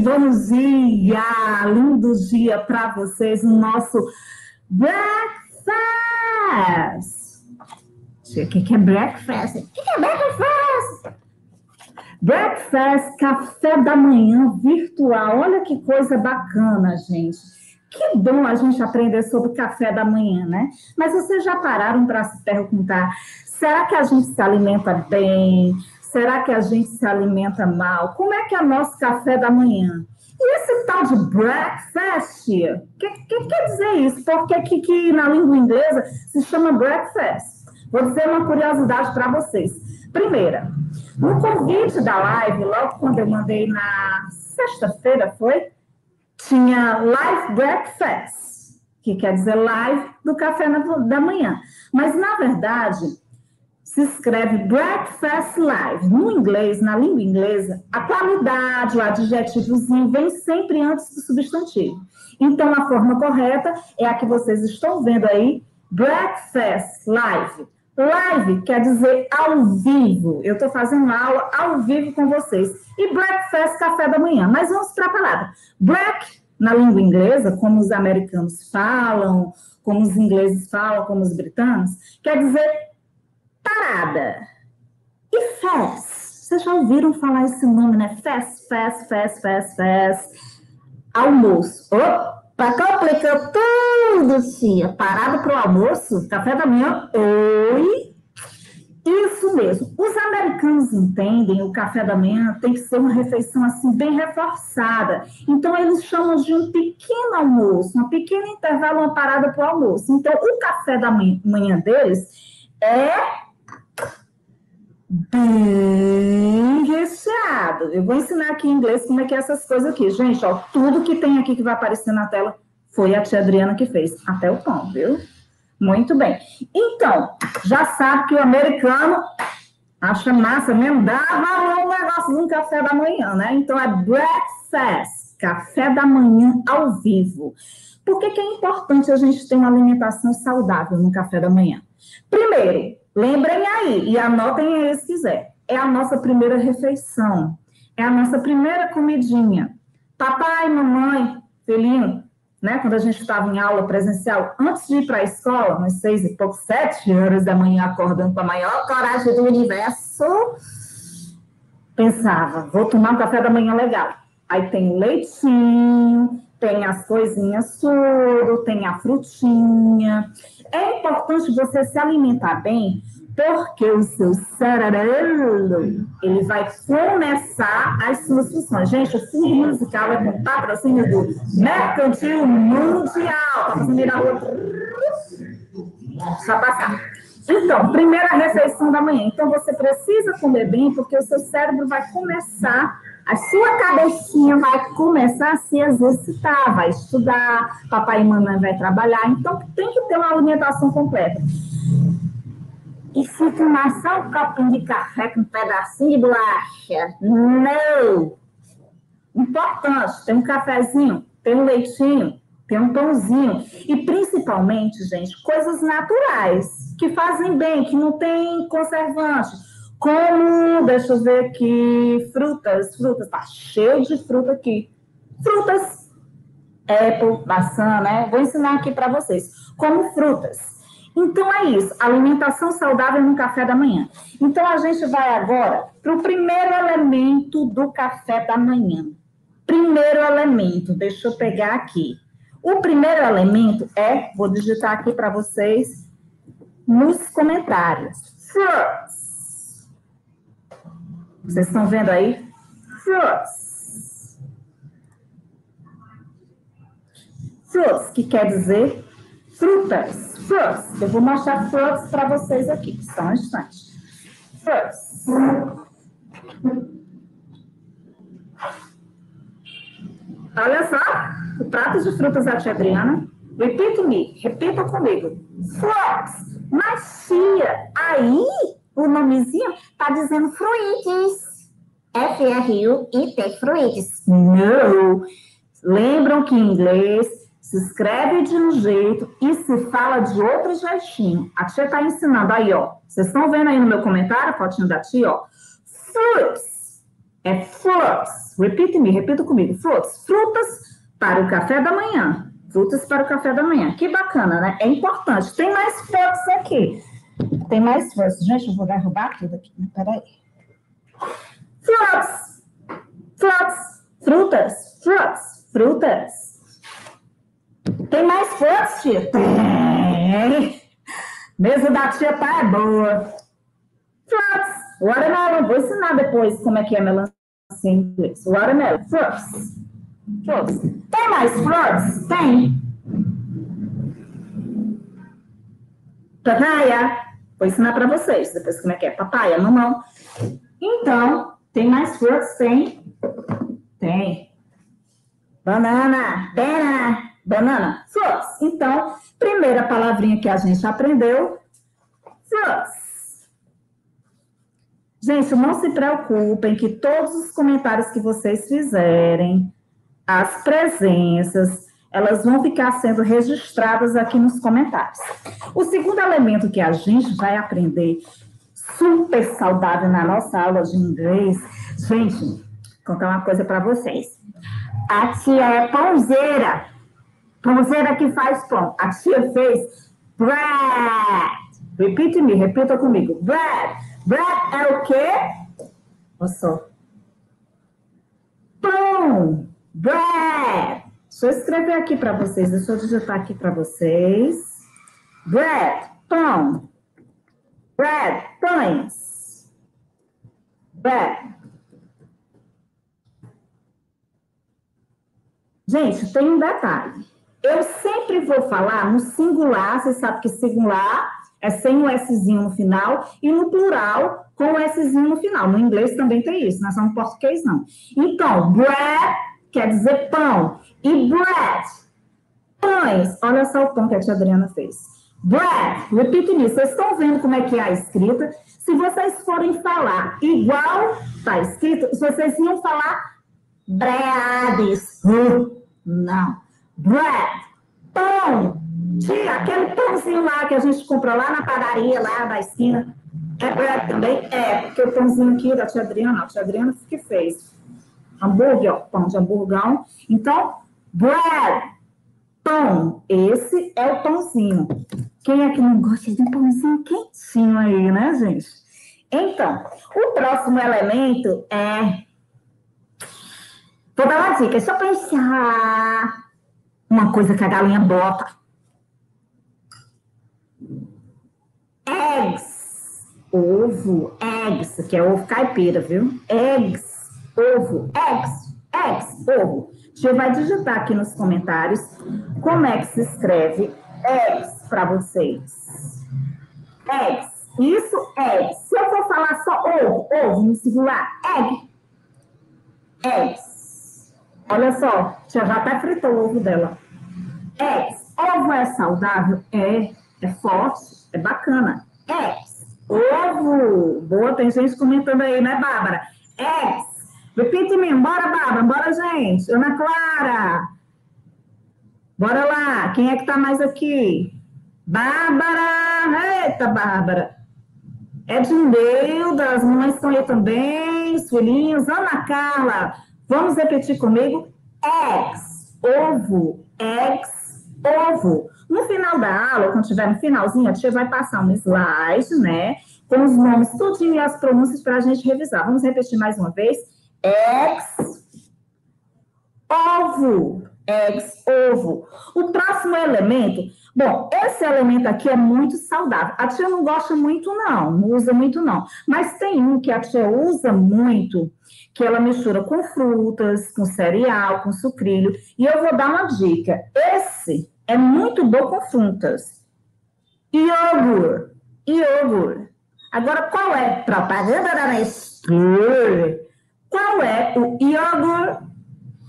Bom dia, lindo dia para vocês no nosso breakfast. O que, é breakfast? O que é breakfast? Breakfast, café da manhã virtual. Olha que coisa bacana, gente. Que bom a gente aprender sobre café da manhã, né? Mas vocês já pararam para se perguntar: será que a gente se alimenta bem? Será que a gente se alimenta mal? Como é que é nosso café da manhã? E esse tal de breakfast? O que, que, quer dizer isso? Porque aqui que na língua inglesa se chama breakfast. Vou dizer uma curiosidade para vocês. Primeira, no convite da live, logo quando eu mandei na sexta-feira, foi? Tinha live breakfast, que quer dizer live do café da manhã. Mas, na verdade, se escreve breakfast live. No inglês, na língua inglesa, a qualidade, o adjetivozinho vem sempre antes do substantivo. Então, a forma correta é a que vocês estão vendo aí, breakfast live. Live quer dizer ao vivo. Eu estou fazendo aula ao vivo com vocês. E breakfast, café da manhã. Mas vamos para a palavra. Break, na língua inglesa, como os americanos falam, como os ingleses falam, como os britanos, quer dizer parada. E fast? Vocês já ouviram falar esse nome, né? Fast, fast, fast, fast, fast. Almoço. Opa, complica tudo, tia. Parado para o almoço? Café da manhã? Oi? Isso mesmo. Os americanos entendem o café da manhã tem que ser uma refeição assim bem reforçada. Então eles chamam de um pequeno almoço, um pequeno intervalo, uma parada para o almoço. Então o café da manhã deles é bem recheado. Eu vou ensinar aqui em inglês como é que é essas coisas aqui. Gente, ó, tudo que tem aqui que vai aparecer na tela foi a tia Adriana que fez. Até o tom, viu? Muito bem. Então, já sabe que o americano acha massa mesmo, dava um negócio de um café da manhã, né? Então, é breakfast, café da manhã ao vivo. Por que, que é importante a gente ter uma alimentação saudável no café da manhã? Primeiro, Lembrem aí e anotem aí se quiser. É a nossa primeira refeição. É a nossa primeira comidinha. Papai, mamãe, filhinho, né? Quando a gente estava em aula presencial, antes de ir para a escola, umas seis e pouco, sete horas da manhã, acordando com a maior coragem do universo, pensava, vou tomar um café da manhã legal. Aí tem leitinho, tem as coisinhas tudo, tem a frutinha. É importante você se alimentar bem, porque o seu cérebro ele vai começar as suas funções. Gente, o fundo musical é com patrocínio do Mercantil Mundial. Vamos virar outro. Só passar. Então, primeira refeição da manhã. Então, você precisa comer bem, porque o seu cérebro vai começar a sua cabecinha vai começar a se exercitar, vai estudar, papai e mamãe vai trabalhar, então tem que ter uma alimentação completa. E se tomar só um copinho de café com um pedacinho de bolacha? Não! Importante, tem um cafezinho, tem um leitinho, tem um pãozinho. E principalmente, gente, coisas naturais, que fazem bem, que não tem conservante como, deixa eu ver aqui, frutas, frutas, tá cheio de fruta aqui. Frutas, apple, maçã, né? Vou ensinar aqui para vocês. Como frutas. Então é isso, alimentação saudável no café da manhã. Então a gente vai agora para o primeiro elemento do café da manhã. Primeiro elemento, deixa eu pegar aqui. O primeiro elemento é, vou digitar aqui para vocês nos comentários. Fruits. Vocês estão vendo aí? Fruits. Fruits, que quer dizer frutas. Fruits. Eu vou mostrar fruits para vocês aqui. Só um instante. Fruits. Olha só, o prato de frutas da tia Adriana. Repeat me, repita comigo. Fruits. Mas tia, aí o nomezinho tá dizendo fruites. F-R-U-I-T, fruites. Não! Lembram que em inglês se escreve de um jeito e se fala de outro jeitinho. A tia tá ensinando aí, ó. Vocês estão vendo aí no meu comentário, a fotinho da tia, ó. Fruits. é fruits. Repeat me, repita comigo. Fruits. Frutas para o café da manhã. Frutas para o café da manhã. Que bacana, né? É importante. Tem mais fruits aqui. Tem mais fruits. Gente, eu vou derrubar tudo aqui. Peraí. Fruits. Fruits. Frutas. Fruits. Frutas. Tem mais fruits, tia? Tem. Mesa da tia tá é boa. Fruits. Watermelon. Vou ensinar depois como é que é melancia em inglês. Watermelon. Fruits. Fruits. Tem mais fruits? Tem. Papaya. Vou ensinar para vocês depois como é que é. Papaya, mamão. Então, tem mais fruits? Tem. Tem. Banana. Banana. Banana. Fruits. Então, primeira palavrinha que a gente aprendeu. Fruits. Gente, não se preocupem que todos os comentários que vocês fizerem, as presenças, elas vão ficar sendo registradas aqui nos comentários. O segundo elemento que a gente vai aprender, super saudável na nossa aula de inglês, gente, vou contar uma coisa para vocês. A tia é pãozeira. Pãozeira que faz pão. A tia fez bread. Repite me, repita comigo. Bread. Bread é o quê? Olha só. Pão. Bread. Deixa eu escrever aqui para vocês. Deixa eu digitar aqui para vocês. Bread. Pão. Bread. Pães. Bread. Gente, tem um detalhe. Eu sempre vou falar no singular, você sabe que singular é sem o Szinho no final, e no plural, com o Szinho no final. No inglês também tem isso, não é só no português, não. Então, bread quer dizer pão, e bread, pães. Olha só o pão que a tia Adriana fez. Bread, repite nisso. Vocês estão vendo como é que é a escrita? Se vocês forem falar igual está escrito, vocês iam falar breads, não. Bread, pão, Tia, aquele pãozinho lá que a gente comprou lá na padaria, lá da esquina, é bread também? É, porque o pãozinho aqui da tia Adriana, a tia Adriana que fez. Hambúrguer, pão de hamburgão. Então, bread, pão. Esse é o pãozinho. Quem é que não gosta de um pãozinho quentinho aí, né, gente? Então, o próximo elemento é. Vou dar uma dica, só pensar uma coisa que a galinha bota eggs, ovo, eggs, que é ovo caipira, viu? Eggs, ovo, eggs, eggs, ovo. Você vai digitar aqui nos comentários como é que se escreve eggs para vocês. Eggs. Isso, eggs. Se eu for falar só ovo, ovo no singular, egg. Eggs. Olha só, tia já até fritou o ovo dela. Eggs. Ovo é saudável? É. É forte? É bacana. Eggs. Ovo. Boa, tem gente comentando aí, né, Bárbara? Eggs. Repite me, bora, Bárbara, bora, gente. Ana Clara. Bora lá. Quem é que tá mais aqui? Bárbara. Eita, Bárbara. Edneuda, as mamães estão aí também, os filhinhos. Ana Carla. Vamos repetir comigo? Eggs. Ovo. Eggs. Ovo. No final da aula, quando tiver no finalzinho, a tia vai passar um slide, né? Com os nomes tudinho e as pronúncias para a gente revisar. Vamos repetir mais uma vez. Ex, ovo, ex, ovo. O próximo elemento, bom, esse elemento aqui é muito saudável. A tia não gosta muito, não, não usa muito, não. Mas tem um que a tia usa muito, que ela mistura com frutas, com cereal, com sucrilho. E eu vou dar uma dica. Esse é muito bom com frutas. Iogurte. Iogurte. Agora, qual é propaganda da Nestlé? Qual é o iogurte?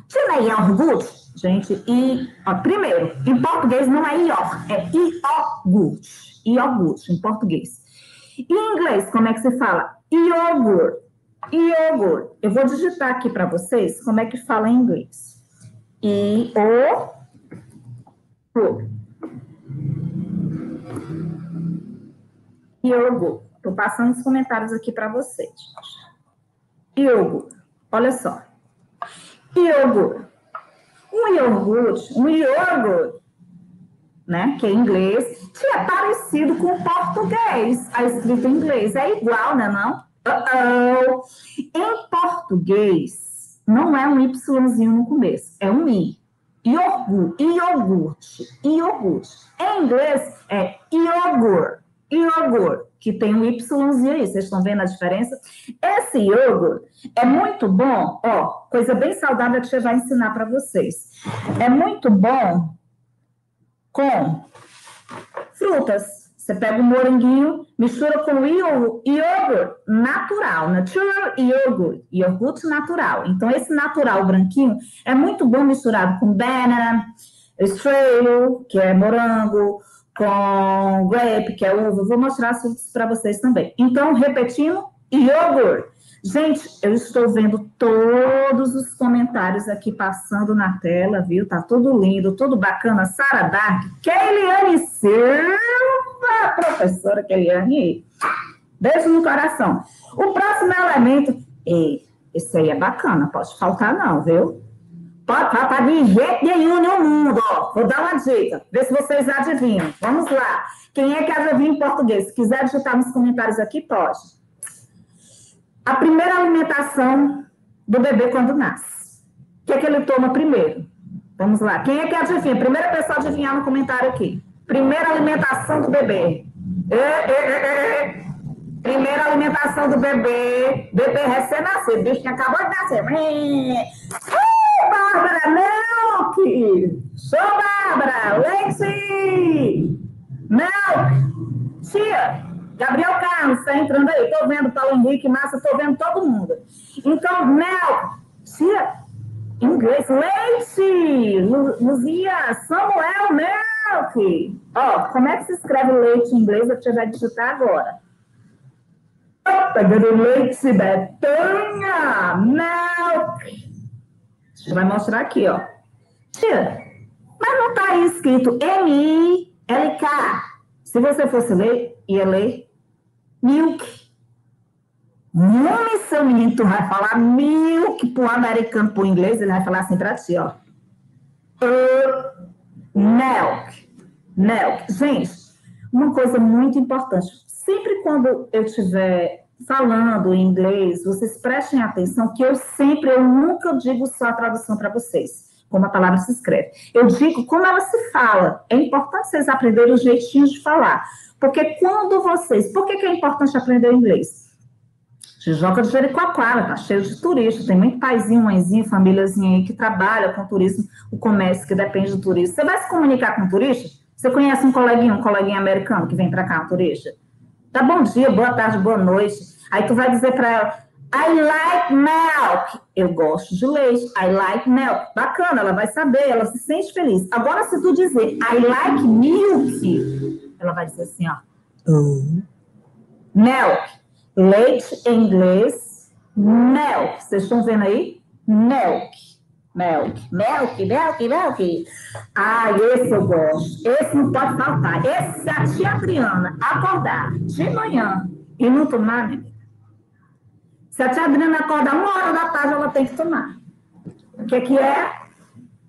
Se não é iogurte, gente, e, ó, primeiro, em português não é iogurte, é iogurte. Iogurte, em português. Em inglês, como é que se fala? Iogurte. Iogurte. Eu vou digitar aqui para vocês como é que fala em inglês. I, O, Fogo. Iogo. Estou passando os comentários aqui para vocês. Iogo. Olha só. Iogurte. Um iogurte, um iogurte, né, que é inglês, que é parecido com o português. A escrita em inglês é igual, né, não? Uh -oh. Em português, não é um Yzinho no começo, é um I. Iogurte, iogurte, iogurte. Em inglês é iogurte, iogurte que tem um Yzinho aí, vocês estão vendo a diferença? Esse iogurte é muito bom, ó, coisa bem saudável que você vai ensinar para vocês. É muito bom com frutas. Você pega o moranguinho, mistura com iogurte natural, natural iogurte, iogurte natural. Então, esse natural branquinho é muito bom misturado com banana, estrelo, que é morango, com grape, que é uva. Vou mostrar isso para vocês também. Então, repetindo, iogurte. Gente, eu estou vendo todos os comentários aqui passando na tela, viu? Tá tudo lindo, tudo bacana. Sara Dark, Keiliane Silva, professora Keiliane. Beijo no coração. O próximo elemento, ei, esse aí é bacana, pode faltar não, viu? Pode faltar de jeito nenhum no mundo. Vou dar uma dica, ver se vocês adivinham. Vamos lá. Quem é que adivinha em português? Se quiser digitar nos comentários aqui, pode. A primeira alimentação do bebê quando nasce. O que é que ele toma primeiro? Vamos lá. Quem é que adivinha? Primeira pessoa a adivinhar no comentário aqui. Primeira alimentação do bebê. E, e, e, Primeira alimentação do bebê. Bebê recém-nascido. Bicho que acabou de nascer. Bárbara, Melk! Sou Bárbara! Lexi! Melk! Tia! Gabriel Carlos está entrando aí. Estou vendo Paulo Henrique, Massa, estou vendo todo mundo. Então, Melk! Tia! Inglês, leite! Luzia, Samuel, Melk! Ó, como é que se escreve leite em inglês? A tia vai digitar agora. Pegando leite, Betânia, Melk! Vai mostrar aqui, ó. Mas não está escrito M-I-L-K. Se você fosse ler, ia ler milk. Nome, seu menino, tu vai falar milk para o americano, para o inglês, ele vai falar assim para ti, ó. Uh, milk. Milk. Gente, uma coisa muito importante. Sempre quando eu tiver falando em inglês, vocês prestem atenção que eu sempre, eu nunca digo só a tradução para vocês, como a palavra se escreve. Eu digo como ela se fala. É importante vocês aprenderem os jeitinhos de falar. Porque quando vocês. Por que, que é importante aprender inglês? Tijoca de Jericoacoara, tá cheio de turistas, tem muito paizinho, mãezinho, famíliazinha aí que trabalha com turismo, o comércio que depende do turismo. Você vai se comunicar com um turista? Você conhece um coleguinha, um coleguinha americano que vem para cá, um turista? Dá bom dia, boa tarde, boa noite. Aí tu vai dizer para ela, I like milk. Eu gosto de leite. I like milk. Bacana, ela vai saber, ela se sente feliz. Agora, se tu dizer I like milk, ela vai dizer assim, ó. Oh. Milk. Leite em inglês. Milk. Vocês estão vendo aí? Milk. Melk, Melk, Melk, Melk. Ah, esse eu gosto. Esse não pode faltar. Esse, se a tia Adriana acordar de manhã e não tomar, minha amiga. Se a tia Adriana acordar uma hora da tarde, ela tem que tomar. O que, que é?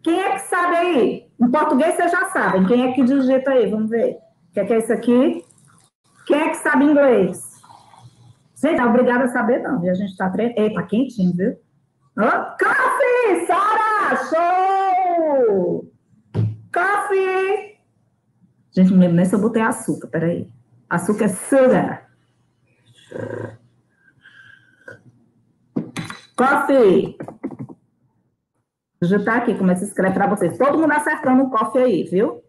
Quem é que sabe aí? Em português vocês já sabem. Quem é que digita aí? Vamos ver. O que é, que é isso aqui? Quem é que sabe inglês? Gente, tá obrigada a saber, não. E a gente tá treinando. Eita, quentinho, viu? Coffee! Sara! Show! Coffee! Gente, não lembro nem se eu botei açúcar, peraí. Açúcar é sugar. Coffee! Digitar aqui como é que se escreve para vocês. Todo mundo acertando o coffee aí, viu?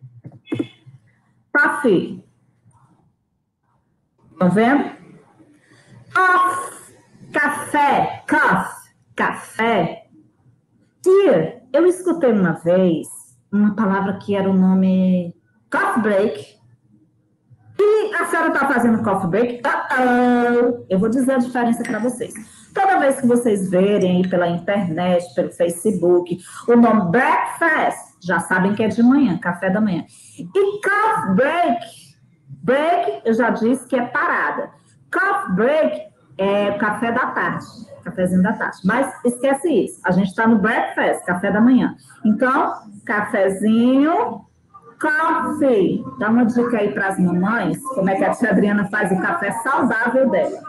Coffee. Estão vendo? Off. Café. Coffee café. Tia, eu escutei uma vez uma palavra que era o nome coffee break. E a senhora está fazendo coffee break? Uh -oh. Eu vou dizer a diferença para vocês. Toda vez que vocês verem pela internet, pelo Facebook, o nome breakfast, já sabem que é de manhã, café da manhã. E coffee break, break, eu já disse que é parada. Coffee break é café da tarde, cafezinho da tarde. Mas esquece isso, a gente está no breakfast, café da manhã. Então, cafezinho, coffee. Dá uma dica aí para as mamães, como é que a tia Adriana faz o café saudável dela.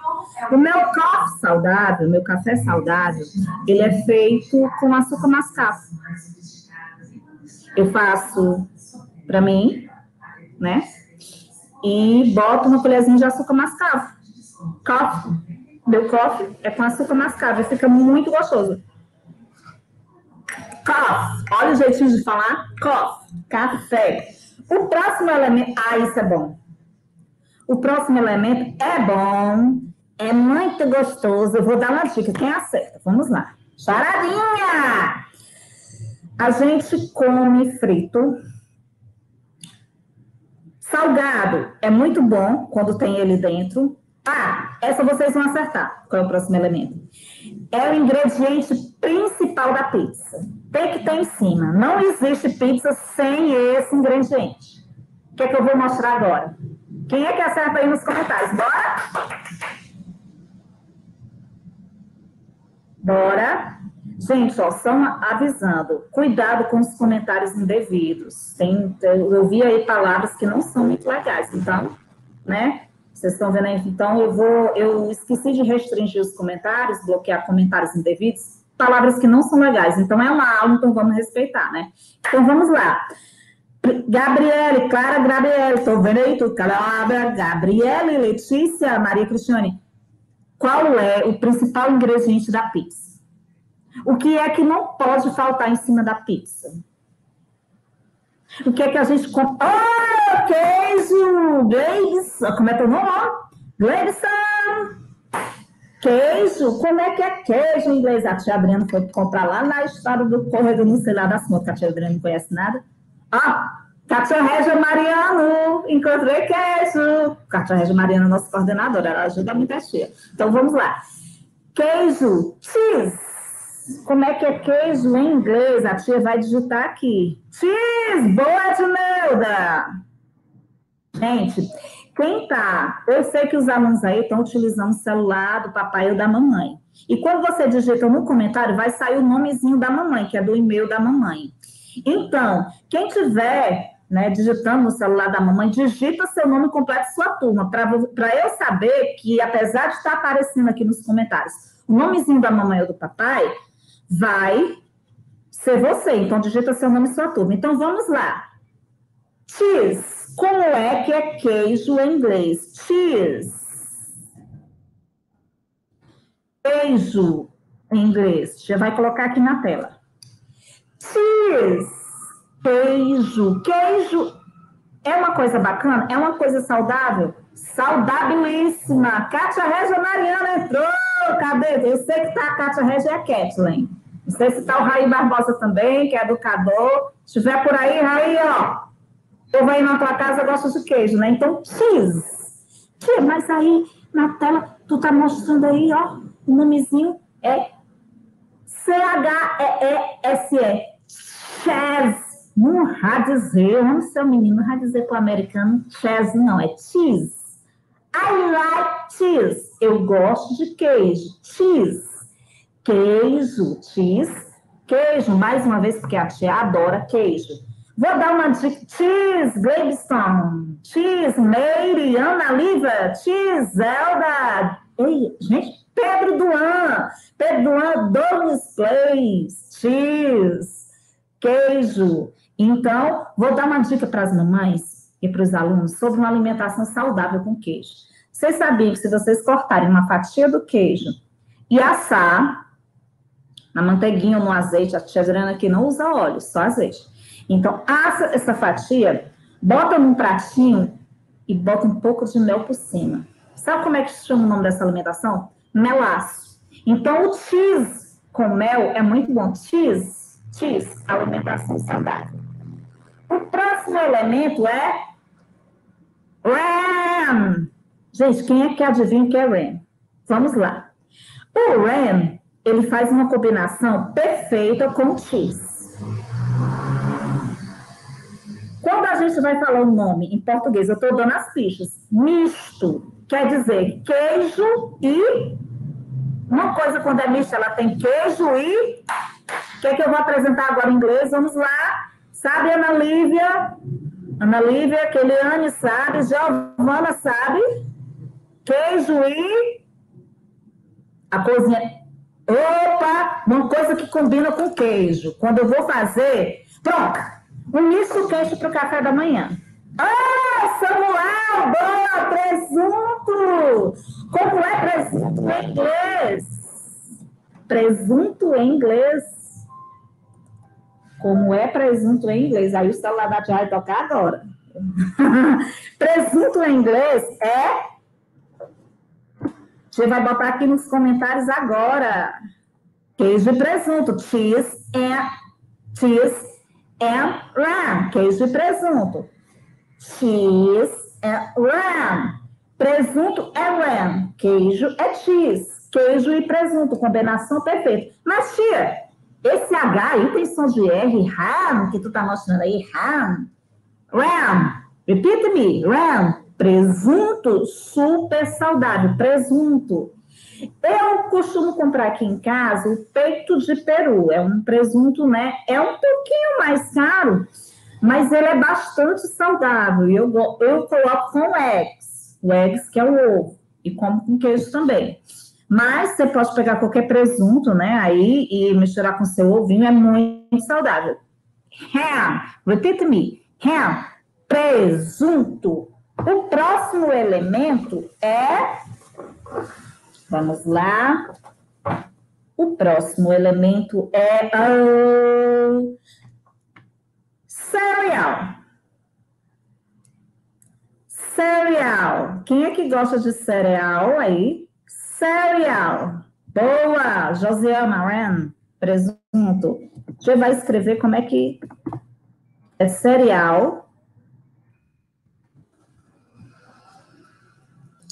O meu coffee saudável, meu café saudável, ele é feito com açúcar mascavo. Eu faço para mim, né? E boto uma colherzinha de açúcar mascavo. Coffee. Meu coffee é com açúcar mascavo. Fica muito gostoso. Coffee. Olha o jeitinho de falar. Coffee. Café. O próximo elemento. Ah, isso é bom. O próximo elemento é bom. É muito gostoso. Eu vou dar uma dica. Quem acerta? Vamos lá. Charadinha! A gente come frito. Salgado é muito bom quando tem ele dentro. Ah, essa vocês vão acertar. Qual é o próximo elemento? É o ingrediente principal da pizza. Tem que ter em cima. Não existe pizza sem esse ingrediente. O que é que eu vou mostrar agora? Quem é que acerta aí nos comentários? Bora? Bora. Gente, ó, só avisando, cuidado com os comentários indevidos. Tem, eu vi aí palavras que não são muito legais, então, né? Vocês estão vendo aí? Então, eu vou, eu esqueci de restringir os comentários, bloquear comentários indevidos, palavras que não são legais. Então, é uma aula, então vamos respeitar, né? Então, vamos lá. Gabriele, Clara Gabriele, estou vendo aí tudo, Clara, Gabriele, Letícia, Maria Cristiane. Qual é o principal ingrediente da pizza? O que é que não pode faltar em cima da pizza? O que é que a gente compra? Oh, queijo! Gleibson! Como é teu nome? Gleibson! Queijo? Como é que é queijo em inglês? A tia Adriana foi comprar lá na estrada do corredor, não sei lá das contas, a tia Adriana não conhece nada. Ah, Cátia Régia Mariano, encontrei queijo. Cátia Régia Mariano, nossa coordenadora, ela ajuda muito a tia. Então, vamos lá. Queijo, cheese. Como é que é queijo em inglês? A tia vai digitar aqui. Cheese! Boa, Edneuda! Gente, quem tá? Eu sei que os alunos aí estão utilizando o celular do papai ou da mamãe. E quando você digita no comentário, vai sair o nomezinho da mamãe, que é do e-mail da mamãe. Então, quem tiver né, digitando no celular da mamãe, digita seu nome completo e sua turma, para eu saber que, apesar de estar aparecendo aqui nos comentários, o nomezinho da mamãe ou do papai, vai ser você. Então, digita seu nome e sua turma. Então, vamos lá. Cheese. Como é que é queijo em inglês? Cheese. Queijo em inglês. Já vai colocar aqui na tela. Cheese. Queijo. Queijo é uma coisa bacana? É uma coisa saudável? Saudabilíssima. Kátia Regia Mariana entrou. Cadê? Eu sei que tá a Kátia Regia e a Kathleen. Não sei se está o Raí Barbosa também, que é educador. Se estiver por aí, Raí, ó. Eu vou ir na tua casa, gosta de queijo, né? Então, cheese. Que? Mas aí, na tela, tu tá mostrando aí, ó, o nomezinho é C-H-E-E-S-E. Chaz. Não há dizer, não seu menino, há dizer para o americano, chaz não, é cheese. I like cheese. Eu gosto de queijo. Cheese queijo, cheese, queijo, mais uma vez, porque a tia adora queijo. Vou dar uma dica. Cheese, Gravestone. Cheese, Meire, Ana Lívia. Cheese, Zelda. Ei, gente, Pedro Duan. Pedro Duan, Douglas Place. Cheese, queijo. Então, vou dar uma dica para as mamães e para os alunos sobre uma alimentação saudável com queijo. Vocês sabiam que se vocês cortarem uma fatia do queijo e assar, na manteiguinha ou no azeite, a tia Adriana aqui não usa óleo, só azeite. Então, assa essa fatia, bota num pratinho e bota um pouco de mel por cima. Sabe como é que chama o nome dessa alimentação? Melaço. Então, o cheese com mel é muito bom. Cheese, cheese, alimentação saudável. O próximo elemento é RAM. Gente, quem é que adivinha o que é RAM? Vamos lá. O RAM ele faz uma combinação perfeita com cheese. Quando a gente vai falar o nome em português, eu estou dando as pistas. Misto quer dizer queijo e Uma coisa quando é mista, ela tem queijo e. O que é que eu vou apresentar agora em inglês? Vamos lá. Sabe, Ana Lívia? Ana Lívia, Keliane sabe, Giovana sabe. Queijo e. A cozinha. Opa! Uma coisa que combina com queijo. Quando eu vou fazer. Pronto! Um misto queijo para o café da manhã. Ah, Samuel! Boa! Presunto! Como é presunto em inglês? Presunto em inglês. Como é presunto em inglês? Aí o celular da tia vai tocar agora. presunto em inglês é. Você vai botar aqui nos comentários agora. Queijo e presunto. Cheese and, cheese and ram. Queijo e presunto. Cheese and ram. Presunto é ram, queijo é cheese. Queijo e presunto, combinação perfeita. Mas, tia, esse H aí tem som de R, ham, que tu tá mostrando aí, ham. Ram, repeat me, ram. Presunto super saudável, presunto. Eu costumo comprar aqui em casa o peito de peru. É um presunto, né? É um pouquinho mais caro, mas ele é bastante saudável. Eu, eu coloco com eggs o eggs, que é o ovo, e como com queijo também. Mas você pode pegar qualquer presunto, né, aí e misturar com seu ovinho, é muito saudável. Ham, repeat me, ham, presunto. O próximo elemento é, vamos lá, o próximo elemento é uh, cereal. Cereal. Quem é que gosta de cereal aí? Cereal. Boa! Josiana Ren, presunto. Você vai escrever como é que é cereal.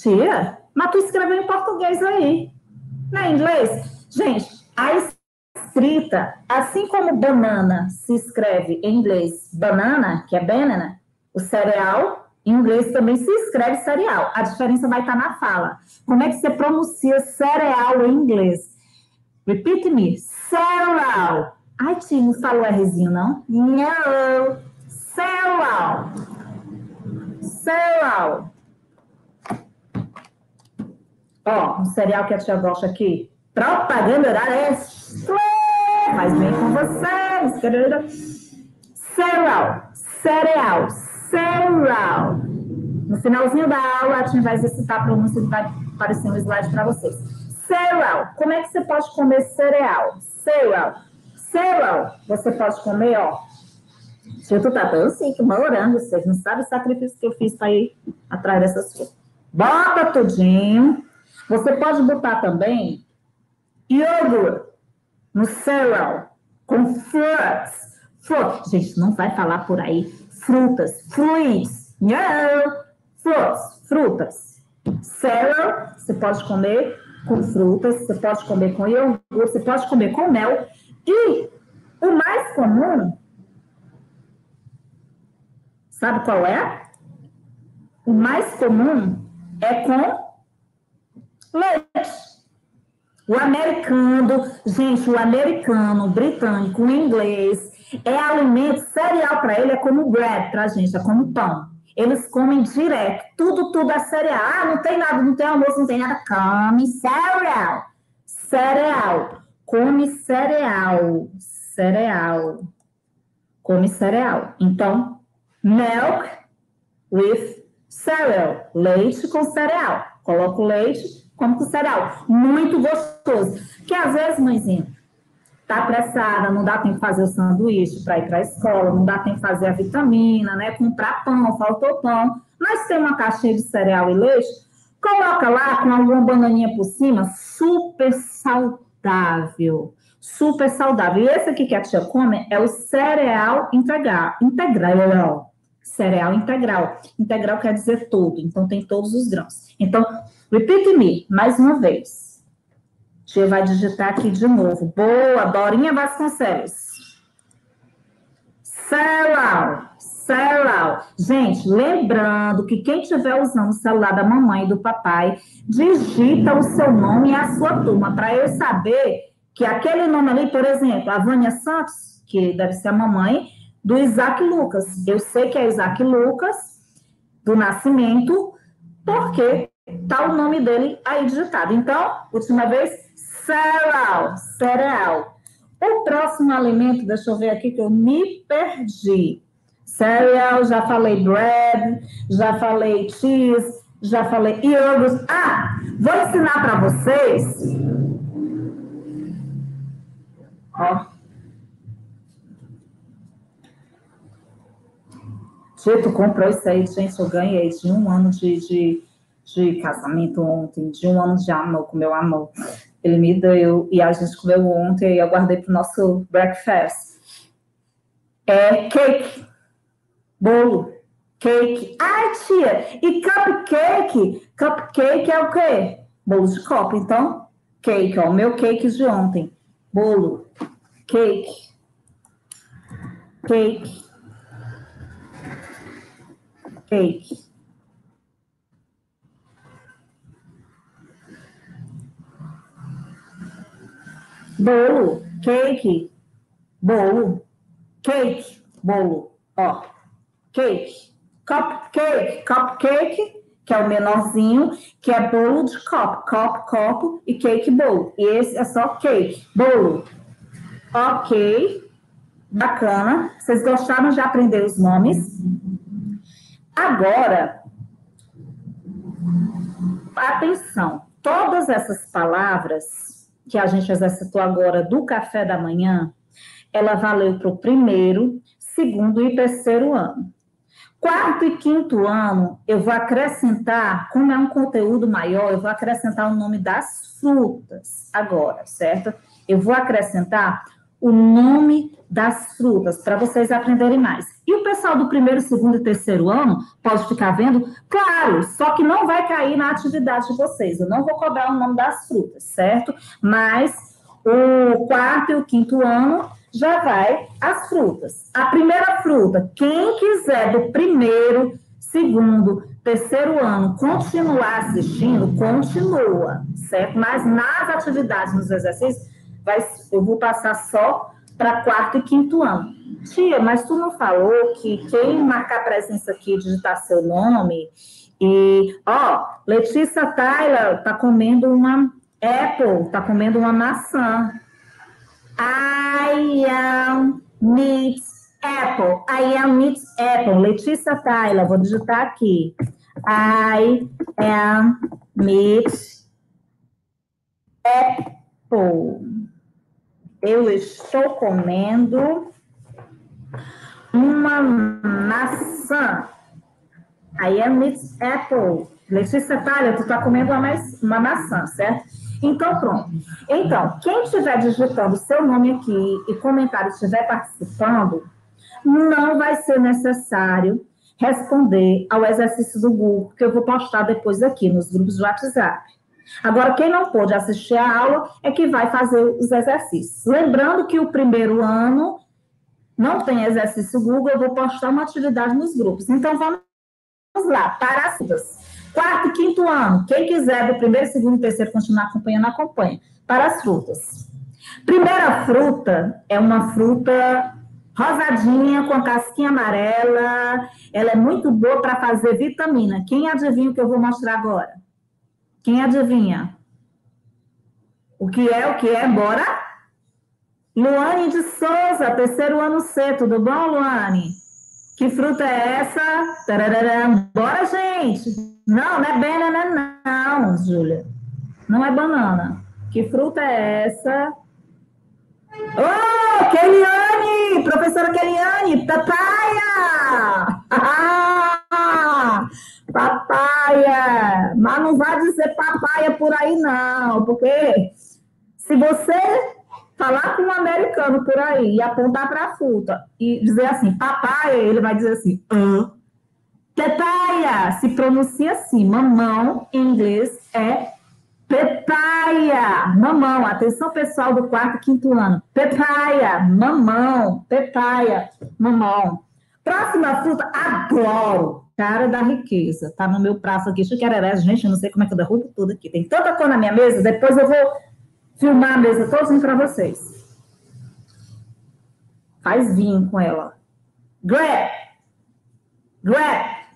Tia, mas tu escreveu em português aí. Não é inglês? Gente, a escrita, assim como banana se escreve em inglês banana, que é banana, o cereal em inglês também se escreve cereal. A diferença vai estar na fala. Como é que você pronuncia cereal em inglês? Repeat me. Cereal. Ai, Tim, não falou Rzinho, não? Não. Cereal. Cereal. Ó, um cereal que a tia gosta aqui. Propaganda horária extra. Faz bem com vocês. Cereal. Cereal cereal. No finalzinho da aula, a gente vai exercitar a pronúncia que vai aparecer no slide para vocês. Cereal. Como é que você pode comer cereal? Cereal. Cereal. Você pode comer, ó. Se tu tá tão assim, que morando, vocês não sabem o sacrifício que eu fiz para ir atrás dessas coisas. Bota tudinho. Você pode botar também iogurte no cereal com fruits. Fruit. Gente, não vai falar por aí frutas, fruits, não, fruits, frutas. Cereal, você pode comer com frutas, você pode comer com iogurte, você pode comer com mel. E o mais comum, sabe qual é? O mais comum é com leite. O americano, gente, o americano, o britânico, o inglês, é alimento, cereal para ele é como bread para a gente, é como pão. Eles comem direto, tudo, tudo é cereal. Ah, não tem nada, não tem almoço, não tem nada. Come cereal. Cereal. Come cereal. Cereal. Come cereal. Então, milk with cereal. Leite com cereal. Coloca o leite, como com cereal. Muito gostoso. Que às vezes, mãezinha, tá apressada, não dá tempo de fazer o sanduíche para ir para a escola, não dá tempo de fazer a vitamina, né? Comprar pão, faltou pão. Mas tem uma caixinha de cereal e leite, coloca lá com alguma bananinha por cima, super saudável. Super saudável. E esse aqui que a tia come é o cereal integral. Integral. Cereal integral. Integral quer dizer todo, então tem todos os grãos. Então, repeat me, mais uma vez. Tia vai digitar aqui de novo. Boa, Dorinha Vasconcelos. Cereal. cereal. Gente, lembrando que quem estiver usando o celular da mamãe e do papai, digita o seu nome e a sua turma, para eu saber que aquele nome ali, por exemplo, a Vânia Santos, que deve ser a mamãe, do Isaac Lucas. Eu sei que é Isaac Lucas, do nascimento, porque tá o nome dele aí digitado. Então, última vez, cereal, cereal. O próximo alimento, deixa eu ver aqui que eu me perdi. Cereal, já falei bread, já falei cheese, já falei yogurt. Ah, vou ensinar para vocês. Ó. Tito comprou isso aí, gente, eu ganhei de um ano de, de, de casamento ontem, de um ano de amor com meu amor. Ele me deu e a gente comeu ontem e eu guardei para o nosso breakfast. É cake, bolo, cake. Ai, tia, e cupcake? Cupcake é o quê? Bolo de copo. Então, cake, ó, o meu cake de ontem. Bolo, cake, cake, cake. Bolo, cake, bolo, cake, bolo, ó, cake, cupcake, cupcake, que é o menorzinho, que é bolo de copo, copo, copo e cake, bolo. E esse é só cake, bolo. Ok, bacana. Vocês gostaram de aprender os nomes? Agora, atenção, todas essas palavras que a gente exercitou agora do café da manhã, ela valeu para o primeiro, segundo e terceiro ano. Quarto e quinto ano, eu vou acrescentar, como é um conteúdo maior, eu vou acrescentar o nome das frutas agora, certo? Eu vou acrescentar o nome das frutas, para vocês aprenderem mais. E o pessoal do primeiro, segundo e terceiro ano pode ficar vendo? Claro, só que não vai cair na atividade de vocês. Eu não vou cobrar o nome das frutas, certo? Mas o quarto e o quinto ano já vai as frutas. A primeira fruta, quem quiser do primeiro, segundo, terceiro ano continuar assistindo, continua, certo? Mas nas atividades, nos exercícios, vai, eu vou passar só para quarto e quinto ano. Tia, mas tu não falou que quem marcar presença aqui, digitar seu nome, e, ó, Letícia Tyler tá comendo uma apple, tá comendo uma maçã. I am meat apple. I am meat apple. Letícia Tyler, vou digitar aqui. I am meat apple eu estou comendo uma maçã. I am eating apple. Letícia Talha, tu está comendo uma, uma maçã, certo? Então, pronto. Então, quem estiver digitando seu nome aqui e comentário estiver participando, não vai ser necessário responder ao exercício do Google, que eu vou postar depois aqui nos grupos do WhatsApp. Agora, quem não pôde assistir a aula é que vai fazer os exercícios. Lembrando que o primeiro ano não tem exercício Google, eu vou postar uma atividade nos grupos. Então, vamos lá, para as frutas. Quarto e quinto ano, quem quiser do primeiro, segundo e terceiro continuar acompanhando, acompanha. Para as frutas. Primeira fruta é uma fruta rosadinha, com casquinha amarela. Ela é muito boa para fazer vitamina. Quem adivinha o que eu vou mostrar agora? Quem adivinha? O que é, o que é? Bora? Luane de Souza, terceiro ano C, tudo bom, Luane? Que fruta é essa? Tararara. Bora, gente! Não, não é banana, não, Júlia. Não é banana. Que fruta é essa? Oh, Keliane! Professora Keliane, papaya! Papaya! Mas não vai dizer papaya por aí, não, porque se você falar com um americano por aí e apontar para a fruta e dizer assim, papaya, ele vai dizer assim, hã? Pepaya, se pronuncia assim, mamão em inglês é pepaya, mamão, atenção pessoal do quarto e quinto ano, pepaya, mamão, pepaya, mamão. Próxima fruta, adoro. Cara da riqueza. Tá no meu prato aqui, chuquereré. Gente, não sei como é que eu derrubo tudo aqui. Tem tanta cor na minha mesa, depois eu vou filmar a mesa todinha para vocês. Faz vinho com ela. Grape. Grape.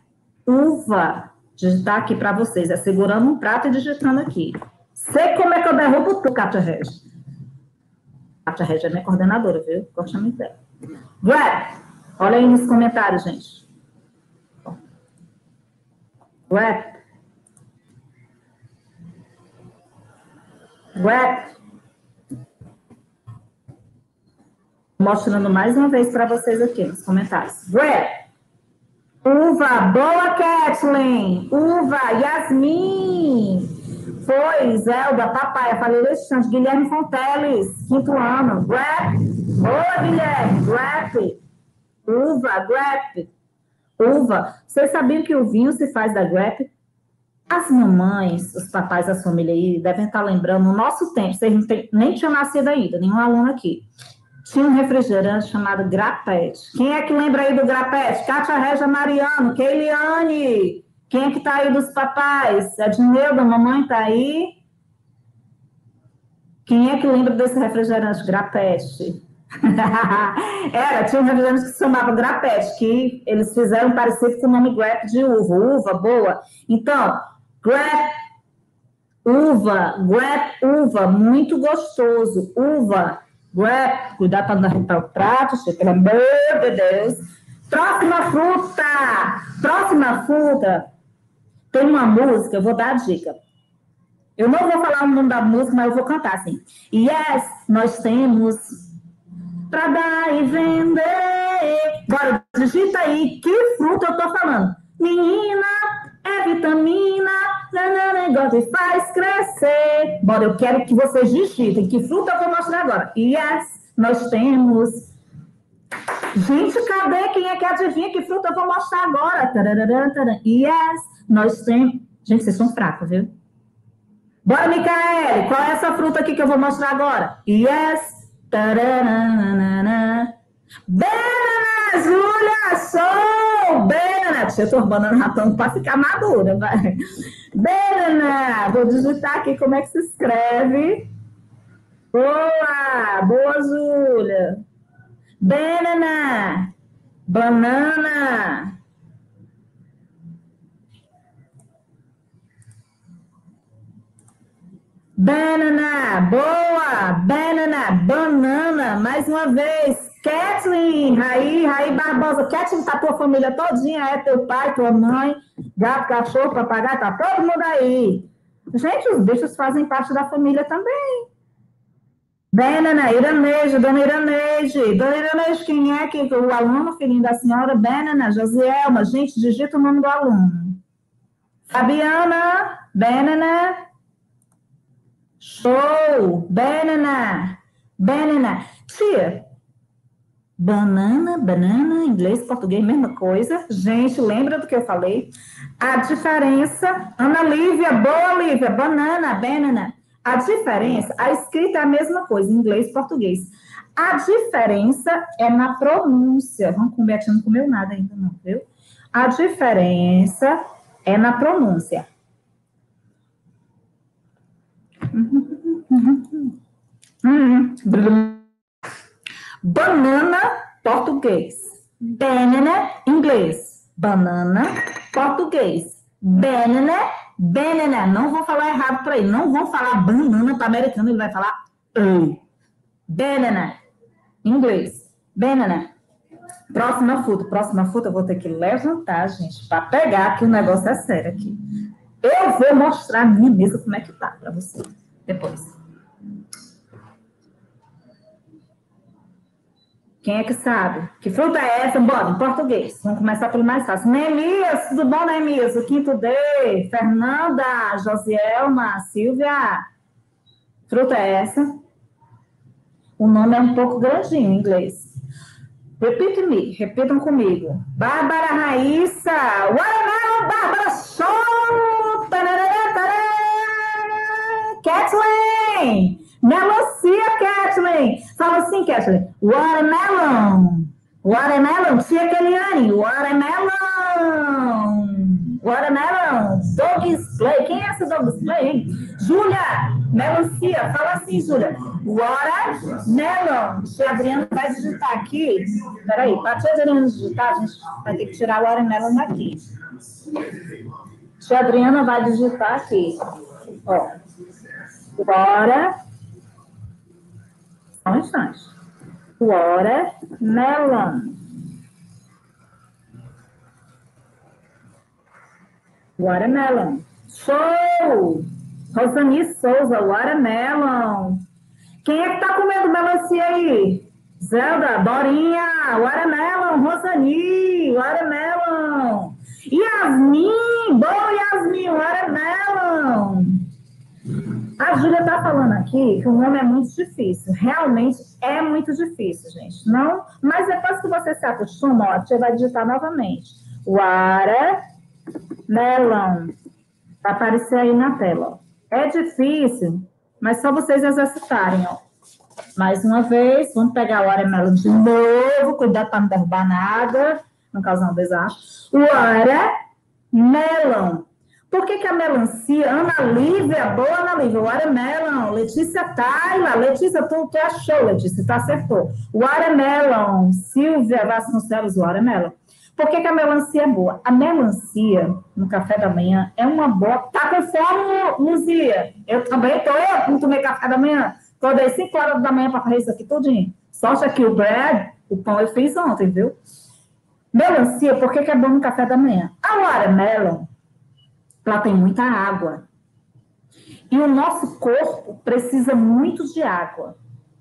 Uva. Digitar aqui para vocês. É segurando um prato e digitando aqui. Sei como é que eu derrubo tudo, Cátia Regis. Cátia Regis é minha coordenadora, viu? Gosto muito dela. Grape. Olha aí nos comentários, gente. Grape. Grape. Mostrando mais uma vez para vocês aqui nos comentários. Grape. Uva. Boa, Kathleen. Uva. Yasmin. Foi, Zelda, papai, falei Alexandre, Guilherme Fonteles, quinto ano. Grape. Boa, Guilherme. Grape. Uva, grape. Uva. Vocês sabiam que o vinho se faz da grape? As mamães, os papais da família aí devem estar lembrando, no nosso tempo, vocês não tem, nem tinham nascido ainda, nenhum aluno aqui. Tinha um refrigerante chamado grapete. Quem é que lembra aí do grapete? Cátia Regia Mariano, Keiliane. Quem é que tá aí dos papais? Edneuda, mamãe tá aí? Quem é que lembra desse refrigerante grapete? Era, tinha um refrigerante que se chamava grapete, que eles fizeram parecido com o nome grap de uva. Uva, boa. Então, grap, uva, grap, uva, muito gostoso. Uva, grap, cuidado para não derrubar o prato, pelo amor de Deus. Próxima fruta, próxima fruta. Tem uma música, eu vou dar a dica. Eu não vou falar o nome da música, mas eu vou cantar assim. Yes, nós temos para dar e vender. Bora, digita aí que fruta eu tô falando. Menina, é vitamina, negócio e faz crescer. Bora, eu quero que vocês digitem que fruta eu vou mostrar agora. Yes, nós temos. Gente, cadê quem é que adivinha que fruta eu vou mostrar agora? Yes, nós temos. Gente, vocês são fracos, viu? Bora, Micaele, qual é essa fruta aqui que eu vou mostrar agora? Yes, Bananas, Júlia, sou! Bananas, eu tô banana ratando para ficar madura. Banana, vou digitar aqui como é que se escreve. Boa, boa, Júlia. Banana, banana. Banana, boa! Banana, banana, mais uma vez. Kathleen, Raí, Raí Barbosa. Kathleen, tá tua família todinha, é teu pai, tua mãe, gato, cachorro, papagaio, tá todo mundo aí. Gente, os bichos fazem parte da família também. Banana, Iranejo, Dona Iranejo. Dona Iranejo, quem é que o aluno, filhinho da senhora? Banana, Josielma. Gente, digita o nome do aluno. Fabiana, Banana, Show! Banana! Banana! Tia, banana, banana, inglês, português, mesma coisa. Gente, lembra do que eu falei? A diferença, Ana Lívia, boa Lívia, banana, banana. A diferença, a escrita é a mesma coisa, inglês, português. A diferença é na pronúncia. Vamos comer, a tia não comeu nada ainda não, viu? A diferença é na pronúncia. Banana, português. Banana, inglês. Banana, português. Banana, banana. Não vou falar errado para ele. Não vou falar banana para americano, ele vai falar uh. Banana, inglês. Banana. Próxima fruta. Próxima fruta, eu vou ter que levantar, gente, para pegar, que o negócio é sério aqui. Eu vou mostrar a minha mesa como é que tá para você depois. Quem é que sabe? Que fruta é essa? Bora, em português. Vamos começar pelo mais fácil. Neemias, tudo bom, Neemias? O quinto D. Fernanda, Josielma, Silvia. Fruta é essa? O nome é um pouco grandinho em inglês. Repeat me, repitam comigo. Bárbara Raíssa. Watermelon, Bárbara Show! Kathleen! Melancia, Kathleen. Fala assim, Kathleen. Watermelon. Watermelon, tia Keliane, watermelon! Watermelon, dog's play. Quem é essa dog's play, hein? Júlia, melancia, fala assim, Júlia. Watermelon. Tia Adriana vai digitar aqui. Peraí, para a tia Adriana digitar, a gente vai ter que tirar o watermelon daqui. Tia Adriana vai digitar aqui. Ó. Water. Só um instante. Watermelon. Watermelon. Show! Rosani Souza, watermelon. Quem é que tá comendo melancia aí? Zelda, Dorinha, watermelon, Rosani, watermelon. Yasmin, boa Yasmin, watermelon. A Júlia está falando aqui que o nome é muito difícil. Realmente é muito difícil, gente. Não, mas depois que você se acostuma, ó, você vai digitar novamente. Watermelon. Vai aparecer aí na tela. Ó. É difícil, mas só vocês exercitarem, ó. Mais uma vez, vamos pegar o watermelon de novo, cuidado para não derrubar nada, não causar um desastre. Watermelon. Por que, que a melancia, Ana Lívia, boa Ana Lívia, watermelon, Letícia Taila, Letícia, tu, tu achou, Letícia, tu acertou. Watermelon, Silvia Vasconcelos, watermelon. Por que, que a melancia é boa? A melancia, no café da manhã, é uma boa... Tá com fome, Luzia? Eu também tô, eu não tomei café da manhã. Acordei 5 horas da manhã para fazer isso aqui tudinho. Sorte aqui o bread, o pão eu fiz ontem, viu? Melancia, por que, que é bom no café da manhã? A watermelon, ela tem muita água. E o nosso corpo precisa muito de água.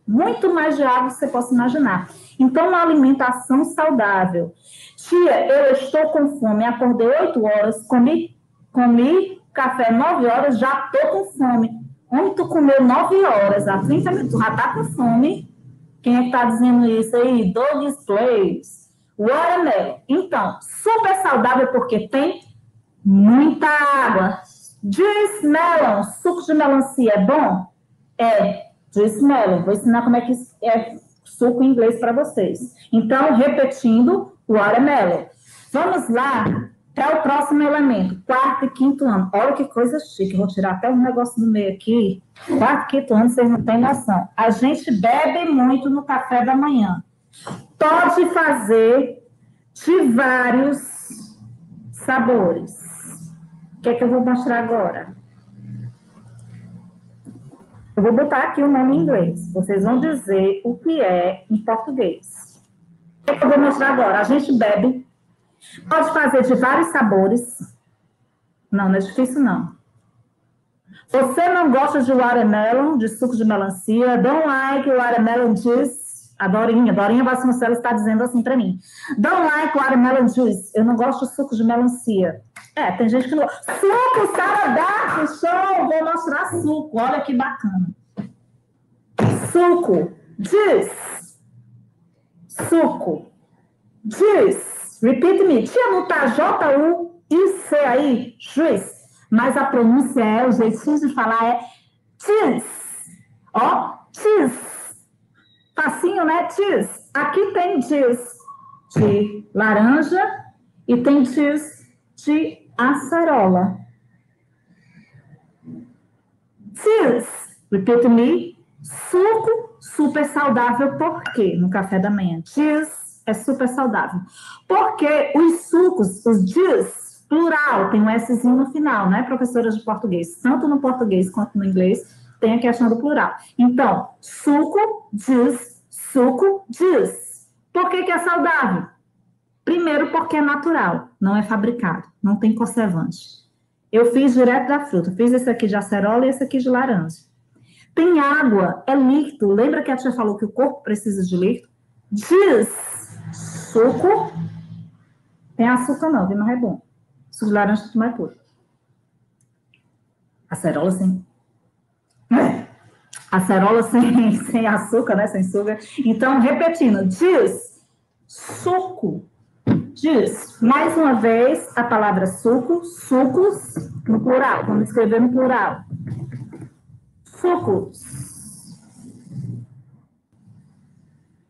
Muito mais de água que você possa imaginar. Então, uma alimentação saudável. Tia, eu estou com fome, acordei 8 horas, comi, comi café 9 horas, já estou com fome. Homem, tu comeu 9 horas, há 30 minutos, já está com fome. Quem é que está dizendo isso aí? Douglas Place. Watermelon. Então, super saudável porque tem muita água. Juice melon, suco de melancia é bom? É, juice melon. Vou ensinar como é que é suco em inglês para vocês. Então, repetindo, watermelon. Vamos lá para o próximo elemento, quarto e quinto ano. Olha que coisa chique, vou tirar até um negócio do meio aqui. Quarto e quinto ano, vocês não têm noção. A gente bebe muito no café da manhã. Pode fazer de vários sabores que é que eu vou mostrar agora? Eu vou botar aqui o nome em inglês. Vocês vão dizer o que é em português. O que, é que eu vou mostrar agora? A gente bebe. Pode fazer de vários sabores. Não, não é difícil, não. Você não gosta de watermelon, de suco de melancia? Don't like watermelon juice? A Dorinha, Dorinha Vasconcelos está dizendo assim para mim. Don't like watermelon juice. Eu não gosto de suco de melancia. É, tem gente que não. Suco, Saradá, show! Vou mostrar suco. Olha que bacana. Suco, juice. Suco, juice. Repeat me. Tia, não tá J-U-I-C aí? Juice. Mas a pronúncia é, o jeitinho de falar é cheese. Ó, cheese. Facinho, né? Cheese. Aqui tem cheese de laranja e tem cheese de acerola. Cheese. Repeat me. Suco super saudável. Por quê? No café da manhã. Cheese é super saudável. Porque os sucos, os juice, plural, tem um Szinho no final, né, professora de português? Tanto no português quanto no inglês tem a questão do plural. Então, suco, juice, suco, juice. Por que, que é saudável? Primeiro, porque é natural, não é fabricado, não tem conservante. Eu fiz direto da fruta, fiz esse aqui de acerola e esse aqui de laranja. Tem água, é líquido. Lembra que a tia falou que o corpo precisa de líquido? Juice, suco. Tem açúcar não, viu? Mas é bom. Suco de laranja é mais puro. Acerola, sim acerola sem, sem açúcar, né? Sem suga. Então, repetindo, juice, suco, juice. Mais uma vez, a palavra suco, sucos, no plural. Vamos escrever no plural. Sucos.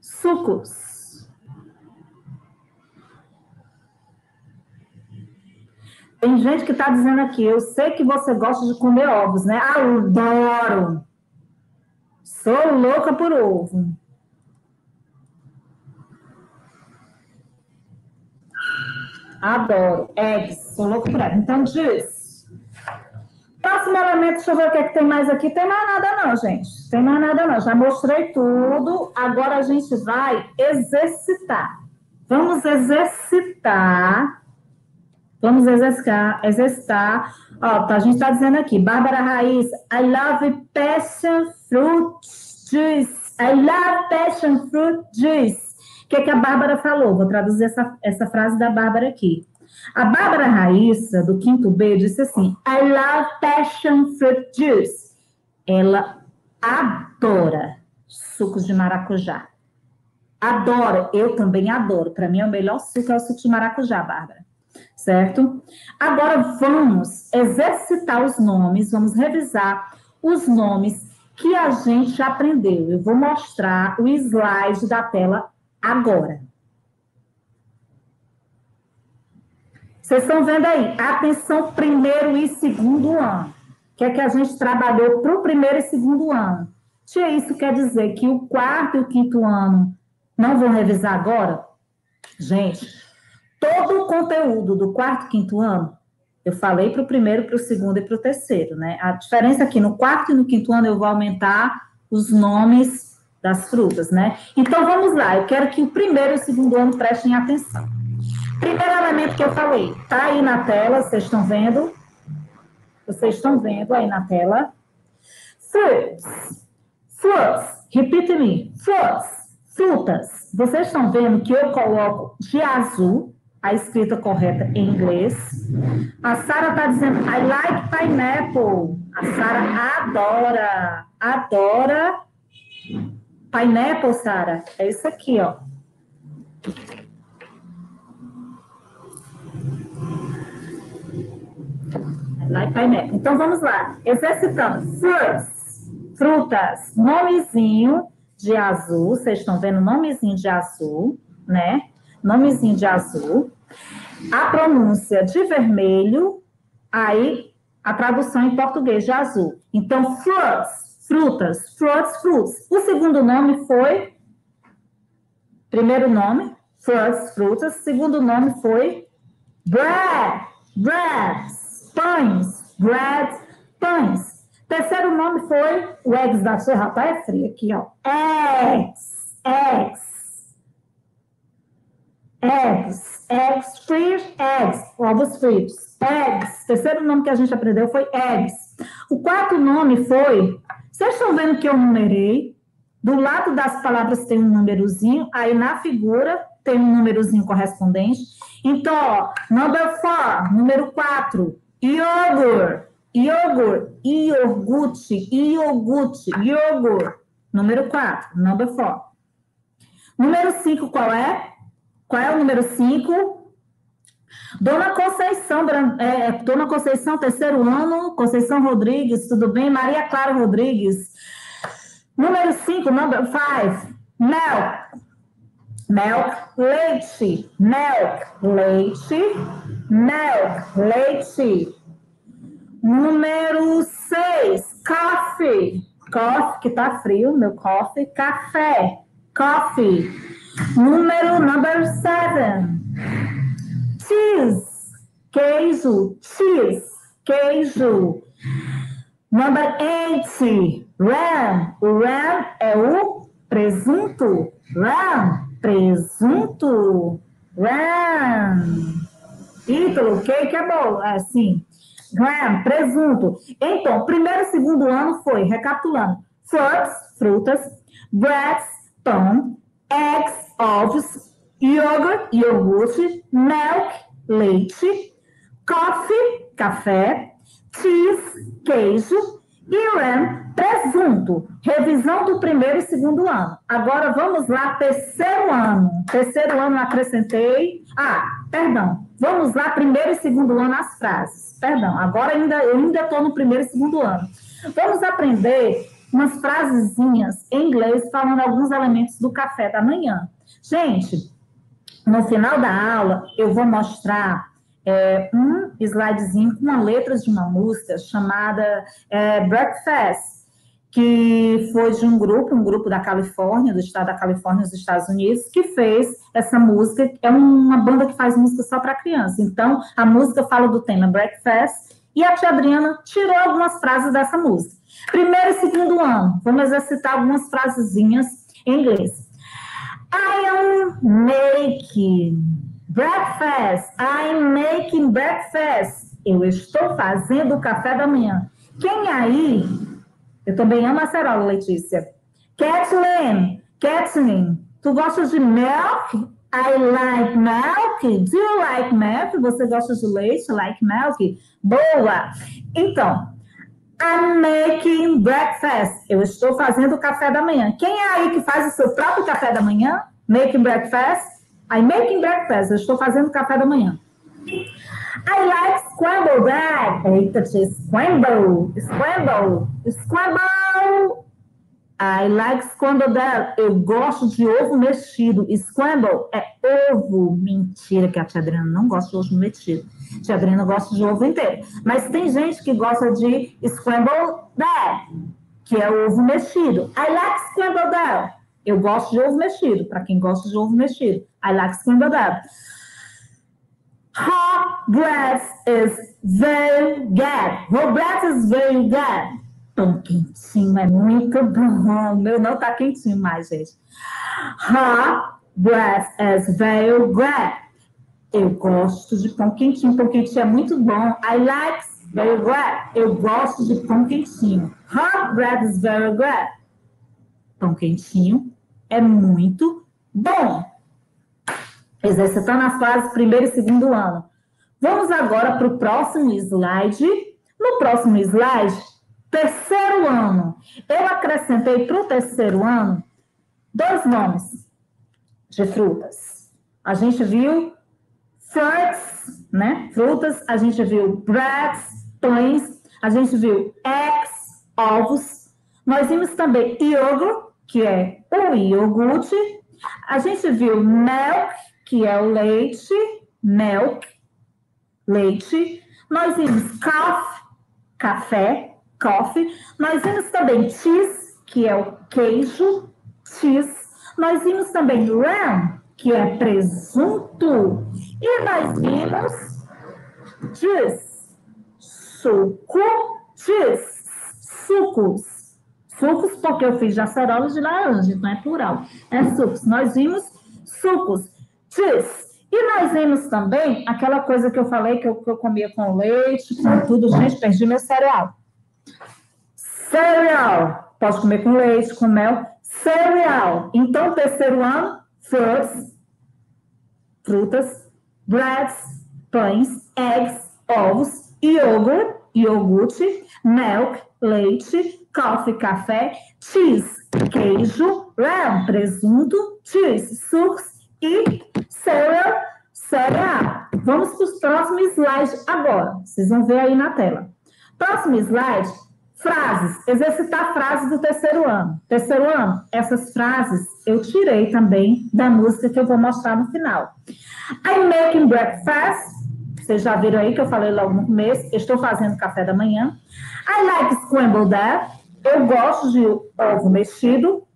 Sucos. Tem gente que está dizendo aqui, eu sei que você gosta de comer ovos, né? Ah, adoro! Sou louca por ovo. Adoro. Eggs. Sou louca por eggs. Então, diz. Próximo elemento, deixa eu ver o que, é que tem mais aqui. Tem mais nada não, gente. Tem mais nada não. Já mostrei tudo. Agora a gente vai exercitar. Vamos exercitar. Vamos exercitar. exercitar. Ó, tá, a gente está dizendo aqui. Bárbara Raiz. I love passion fruit juice. I love passion fruit juice. O que, é que a Bárbara falou? Vou traduzir essa, essa frase da Bárbara aqui. A Bárbara Raíssa, do quinto B, disse assim: I love passion fruit juice. Ela adora sucos de maracujá. Adora, eu também adoro. Para mim, é o melhor suco é o suco de maracujá, Bárbara. Certo? Agora vamos exercitar os nomes, vamos revisar os nomes que a gente aprendeu. Eu vou mostrar o slide da tela agora. Vocês estão vendo aí, atenção primeiro e segundo ano. O que é que a gente trabalhou para o primeiro e segundo ano? Tia, isso quer dizer que o quarto e o quinto ano não vão revisar agora? Gente, todo o conteúdo do quarto quinto ano, eu falei para o primeiro, para o segundo e para o terceiro, né? A diferença é que no quarto e no quinto ano eu vou aumentar os nomes das frutas, né? Então vamos lá, eu quero que o primeiro e o segundo ano prestem atenção. Primeiro elemento que eu falei, tá aí na tela, vocês estão vendo? Vocês estão vendo aí na tela? Fruits. Fruits. Repeat me. Fruits. Frutas. Vocês estão vendo que eu coloco de azul a escrita correta em inglês. A Sara está dizendo, I like pineapple. A Sara adora, adora Pineapple, Sara, é isso aqui, ó. Like pineapple. Então, vamos lá. Exercitando. Fruits, frutas, nomezinho de azul. Vocês estão vendo nomezinho de azul, né? Nomezinho de azul. A pronúncia de vermelho. Aí, a tradução em português de azul. Então, fruits, frutas, fruits, fruits. O segundo nome foi, primeiro nome, fruits, frutas. Segundo nome foi bread, breads, pães, bread, pães. Terceiro nome foi, o eggs da sua rapaz é frio aqui, ó. Eggs, eggs. Eggs, frios, eggs, ovos fritos. Eggs. Terceiro nome que a gente aprendeu foi eggs. O quarto nome foi vocês estão vendo que eu numerei? Do lado das palavras tem um númerozinho, aí na figura tem um númerozinho correspondente. Então, ó, number four, número 4, iogurte, iogurte, iogurte, iogurte, iogurte, número 4, number four. Número 5, qual é? Qual é o número 5? Dona Conceição, é, Dona Conceição, terceiro ano, Conceição Rodrigues, tudo bem? Maria Clara Rodrigues. Número 5, number 5, milk. Milk, leite. Milk, leite. Milk, leite. Número 6, coffee. Coffee, que tá frio, meu coffee. Café, coffee. Número number 7 cheese, queijo, cheese, queijo. Number eight, ram. O ram é o presunto. Ram, presunto. Ram. Ítalo, cake é bom, é assim. Ram, presunto. Então, primeiro e segundo ano foi, recapitulando, fruits, frutas, breads, pão, eggs, ovos, yogurt, iogurte, milk, leite, coffee, café, cheese, queijo e ram, presunto. Revisão do primeiro e segundo ano. Agora vamos lá, terceiro ano. Terceiro ano acrescentei. Ah, perdão. Vamos lá, primeiro e segundo ano as frases. Perdão, agora ainda, eu ainda estou no primeiro e segundo ano. Vamos aprender umas frasezinhas em inglês falando alguns elementos do café da manhã. Gente, no final da aula, eu vou mostrar é, um slidezinho com letras de uma música chamada é, Breakfast, que foi de um grupo, um grupo da Califórnia, do estado da Califórnia, nos Estados Unidos, que fez essa música. É uma banda que faz música só para criança. Então, a música fala do tema Breakfast e a tia Adriana tirou algumas frases dessa música. Primeiro e segundo ano, vamos exercitar algumas frasezinhas em inglês. I am making breakfast. I'm making breakfast. Eu estou fazendo o café da manhã. Quem aí eu também amo acerola, Letícia. Kathleen, Kathleen, tu gostas de milk? I like milk. Do you like milk? Você gosta de leite? Like milk? Boa! Então, I'm making breakfast. Eu estou fazendo o café da manhã. Quem é aí que faz o seu próprio café da manhã? Making breakfast? I'm making breakfast. Eu estou fazendo o café da manhã. I like scrambled egg. Eita, scramble, scramble, scramble. I like scrambled egg. Eu gosto de ovo mexido. Scramble é ovo. Mentira que a tia Adriana não gosta de ovo mexido. A tia Adriana gosta de ovo inteiro. Mas tem gente que gosta de scrambled egg, que é ovo mexido. I like scrambled egg. Eu gosto de ovo mexido. Para quem gosta de ovo mexido. I like scrambled egg. Bread is very good. Bread is very good. Tão quentinho, é muito bom. Meu não tá quentinho mais, gente. Hot bread is very good. Eu gosto de pão quentinho. Pão quentinho é muito bom. I like very good. Eu gosto de pão quentinho. Hot bread is very good. Pão quentinho é muito bom exercitando as fases primeiro e segundo ano. Vamos agora para o próximo slide. No próximo slide, terceiro ano. Eu acrescentei para o terceiro ano dois nomes de frutas. A gente viu fruits, né? Frutas. A gente viu breads, pães. A gente viu eggs, ovos. Nós vimos também iogurte, que é o iogurte. A gente viu milk, que é o leite, milk, leite. Nós vimos coffee, café, coffee. Nós vimos também cheese, que é o queijo, cheese. Nós vimos também ram, que é presunto. E nós vimos juice, suco, juice, sucos. Sucos, porque eu fiz de acerola de laranja, não é plural. É sucos. Nós vimos sucos. Cheese. E nós vimos também aquela coisa que eu falei que eu, que eu comia com leite, com tudo. Gente, perdi meu cereal. Cereal. Posso comer com leite, com mel. Cereal. Então, terceiro ano, fruits, frutas, breads, pães, eggs, ovos, yogurt, iogurte, milk, leite, coffee, café, cheese, queijo, lamb, presunto, cheese, sucos e cereal, cereal. Vamos para os próximos slides agora. Vocês vão ver aí na tela. Próximo slide, frases. Exercitar frases do terceiro ano. Terceiro ano, essas frases eu tirei também da música que eu vou mostrar no final. I'm making breakfast. Vocês já viram aí que eu falei logo no começo. Estou fazendo café da manhã. I like scrambled egg. Eu gosto de ovo mexido.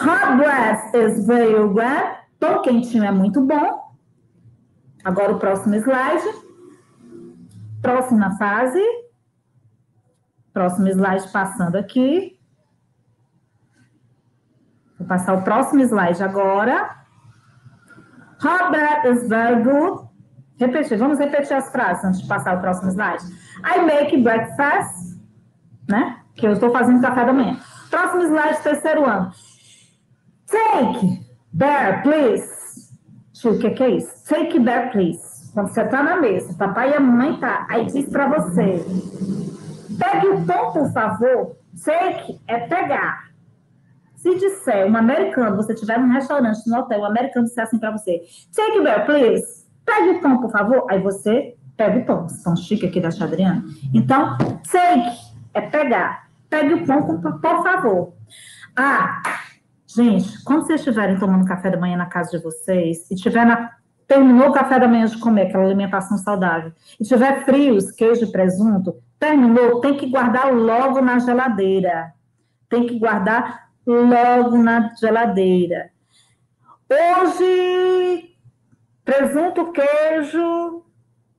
Hot bread is very good. Pão quentinho é muito bom. Agora o próximo slide. Próxima fase. Próximo slide passando aqui. Vou passar o próximo slide agora. Bread is very good. Repetir, vamos repetir as frases antes de passar o próximo slide. I make breakfast, né? Que eu estou fazendo café da manhã. Próximo slide, terceiro ano. Take bear, please. O que é isso? Take bear, please. Quando você tá na mesa, papai e a mamãe tá, aí diz para você: pegue o pão, por favor. Take é pegar. Se disser um americano, você estiver num restaurante, no hotel, um americano disser assim para você: Take bear, please. Pegue o pão, por favor. Aí você pega o pão. São chique aqui da Chadriana. Então, take é pegar. Pegue o pão, por favor. Ah, Gente, quando vocês estiverem tomando café da manhã na casa de vocês e estiver na terminou o café da manhã de comer, aquela alimentação saudável, e tiver frios, queijo e presunto, terminou, tem que guardar logo na geladeira. Tem que guardar logo na geladeira. Hoje, presunto, queijo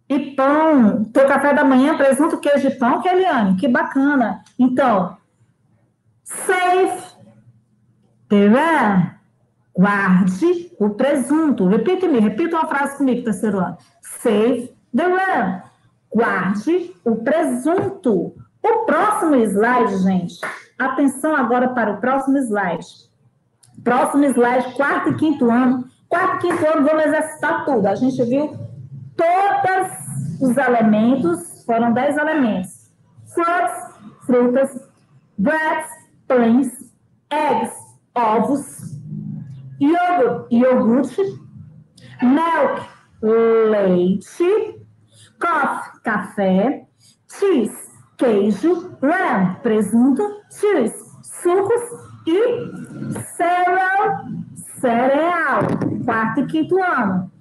e pão. Teu café da manhã, presunto, queijo e pão, Keliane, que bacana. Então, safe RAM. Guarde o presunto. Repita-me, repita uma frase comigo, terceiro ano. Save the RAM. Guarde o presunto. O próximo slide, gente. Atenção agora para o próximo slide. Próximo slide, quarto e quinto ano. Quarto e quinto ano, vamos exercitar tudo. A gente viu todos os elementos, foram dez elementos. Fruits, frutas, breads, pães, eggs, ovos, iogurte, iogurte milk, leite, coffee, café, cheese, queijo, lamb, presunto, cheese, sucos e cereal, cereal, quarto e quinto ano.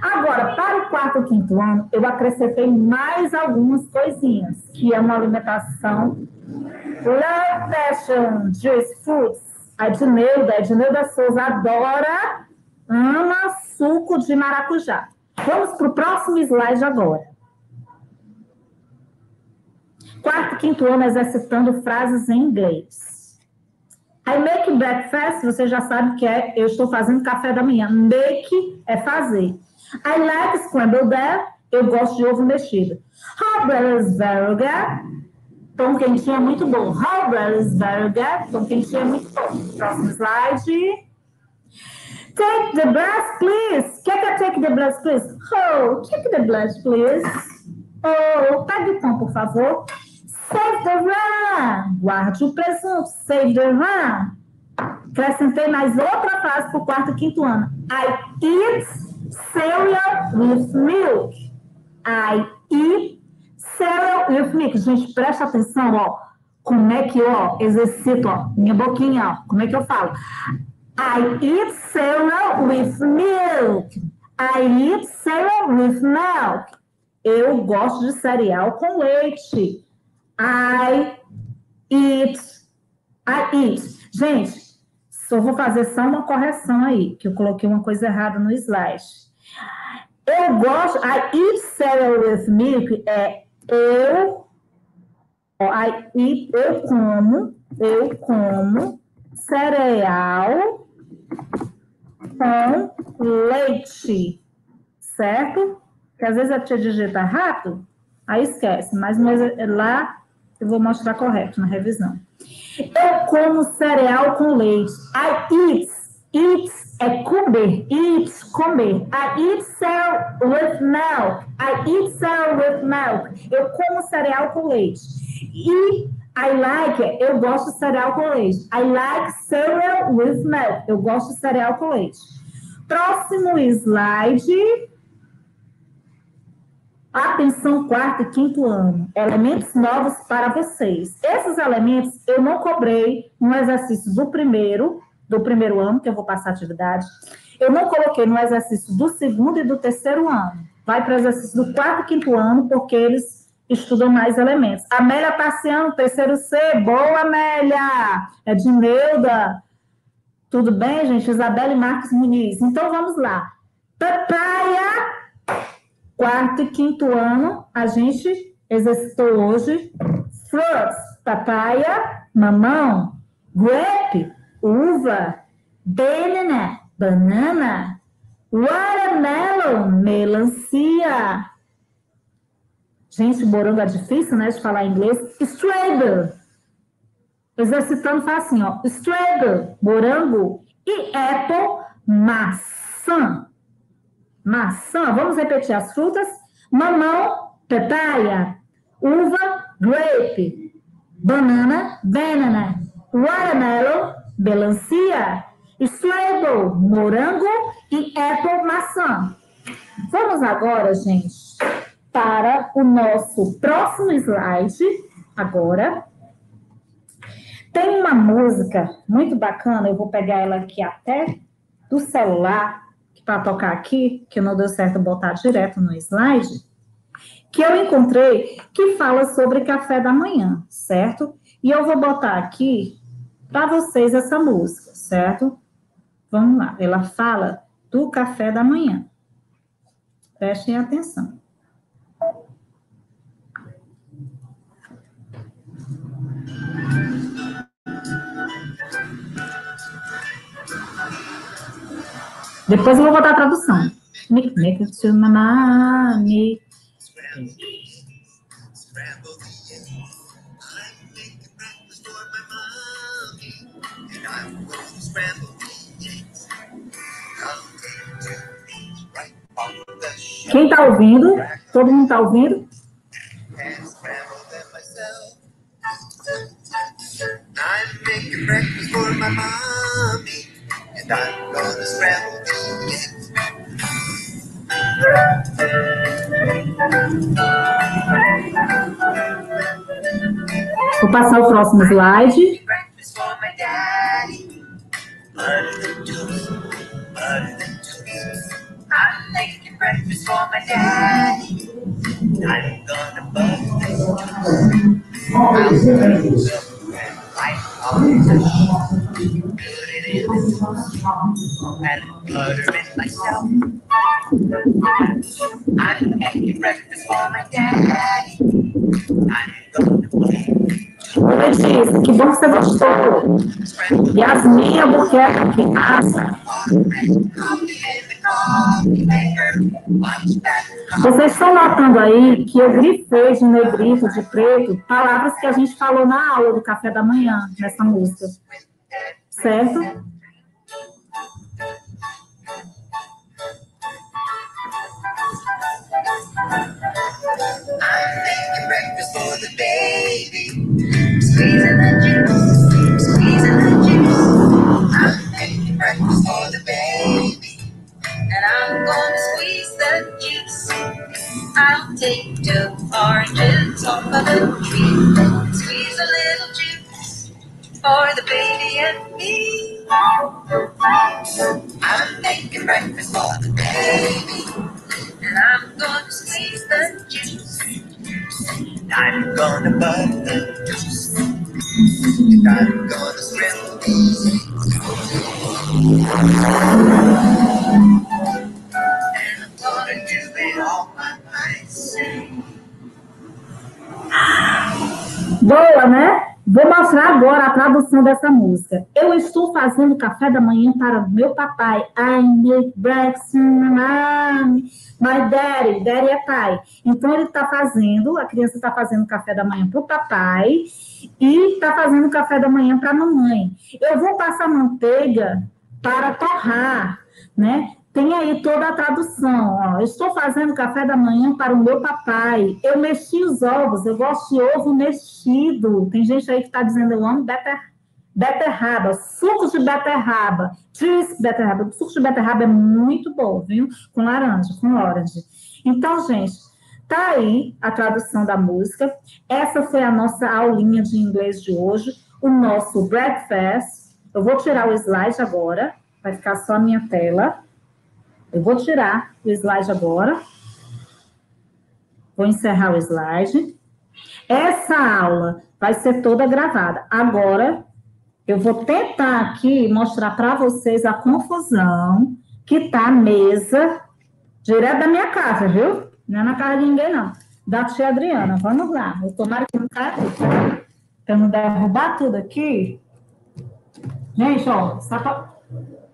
Agora, para o quarto e quinto ano, eu acrescentei mais algumas coisinhas, que é uma alimentação low fashion, juice foods. A Edneuda, a Souza adora, ama suco de maracujá. Vamos para o próximo slide agora. Quarto, quinto ano exercitando frases em inglês. I make breakfast, você já sabe que é eu estou fazendo café da manhã. Make é fazer. I like scrambled egg, eu gosto de ovo mexido. Hot bread Pão quentinho é muito bom. Good. Pão quentinho é muito bom. Próximo slide. Take the blast, please. Quer que eu take the blast, please? Oh, take the blast, please. Oh, pegue o pão, por favor. Save the run. Guarde o presunto. Save the run. Acrescentei mais outra frase para o quarto e quinto ano. I eat cereal with milk. I eat cereal with milk. Gente, presta atenção, ó. Como é que eu ó, exercito, ó, minha boquinha, ó. Como é que eu falo? I eat cereal with milk. I eat cereal with milk. Eu gosto de cereal com leite. I eat. I eat. Gente, só vou fazer só uma correção aí, que eu coloquei uma coisa errada no slide. Eu gosto. I eat cereal with milk é eu. Eat, eu como, eu como cereal com leite, certo? Que às vezes a tia digita rápido, aí esquece, mas lá eu vou mostrar correto na revisão. Eu como cereal com leite. I eat. Eat é comer. Eat, comer. I eat cereal with milk. I eat cereal with milk. Eu como cereal com leite. E I like, eu gosto de cereal com leite. I like cereal with milk. Eu gosto de cereal com leite. Próximo slide. Atenção, quarto e quinto ano. Elementos novos para vocês. Esses elementos eu não cobrei no exercício do primeiro, do primeiro ano, que eu vou passar atividade. Eu não coloquei no exercício do segundo e do terceiro ano. Vai para o exercício do quarto e quinto ano, porque eles estudam mais elementos. Amélia Passeano, terceiro C. Boa, Amélia! É de Neuda. Tudo bem, gente? Isabelle Marques Muniz. Então, vamos lá. Papaya Quarto e quinto ano, a gente exercitou hoje fruits, papaya, mamão, grape, uva, banana, banana, watermelon, melancia. Gente, morango é difícil, né, de falar em inglês. Strawberry. Exercitando faz assim, ó. Strawberry, morango. E apple, maçã maçã, vamos repetir as frutas: mamão, petaia, uva, grape, banana, banana, watermelon, melancia, strawberry, morango e apple, maçã. Vamos agora, gente, para o nosso próximo slide. Agora, tem uma música muito bacana, eu vou pegar ela aqui até do celular para tocar aqui, que não deu certo botar direto no slide, que eu encontrei que fala sobre café da manhã, certo? E eu vou botar aqui para vocês essa música, certo? Vamos lá. Ela fala do café da manhã. Prestem atenção. Depois eu vou botar a tradução. Make, make it to my me. Quem está ouvindo? Todo mundo está ouvindo? I'm making breakfast for my scramble Vou passar o próximo slide. I'm making breakfast for my daddy. I'm gonna bust and. I'm making breakfast for my daddy. I'm gonna play. Letícia, que bom que você gostou. Yasmin Albuquerque, asa. Vocês estão notando aí que eu grifei de negrito, de preto, palavras que a gente falou na aula do café da manhã, nessa música. Certo? I'm making breakfast for the baby. I'm making breakfast for the baby. And I'm gonna squeeze the juice. Boa, né? Vou mostrar agora a tradução dessa música. Eu estou fazendo café da manhã para meu papai. I make breakfast, my daddy. Daddy é pai. Então, ele está fazendo, a criança está fazendo café da manhã para o papai e está fazendo café da manhã para a mamãe. Eu vou passar manteiga para torrar, né? Tem aí toda a tradução. Ó. Estou fazendo café da manhã para o meu papai. Eu mexi os ovos. Eu gosto de ovo mexido. Tem gente aí que está dizendo eu amo beter, beterraba, suco de beterraba, tris beterraba. O suco de beterraba é muito bom, viu? Com laranja, com orange. Então, gente, tá aí a tradução da música. Essa foi a nossa aulinha de inglês de hoje. O nosso breakfast. Eu vou tirar o slide agora. Vai ficar só a minha tela. Eu vou tirar o slide agora. Vou encerrar o slide. Essa aula vai ser toda gravada. Agora, eu vou tentar aqui mostrar para vocês a confusão que tá a mesa direto da minha casa, viu? Não é na casa de ninguém, não. Da tia Adriana. Vamos lá. Eu tomara que não caia tudo. Pra não derrubar tudo aqui. Gente, ó, só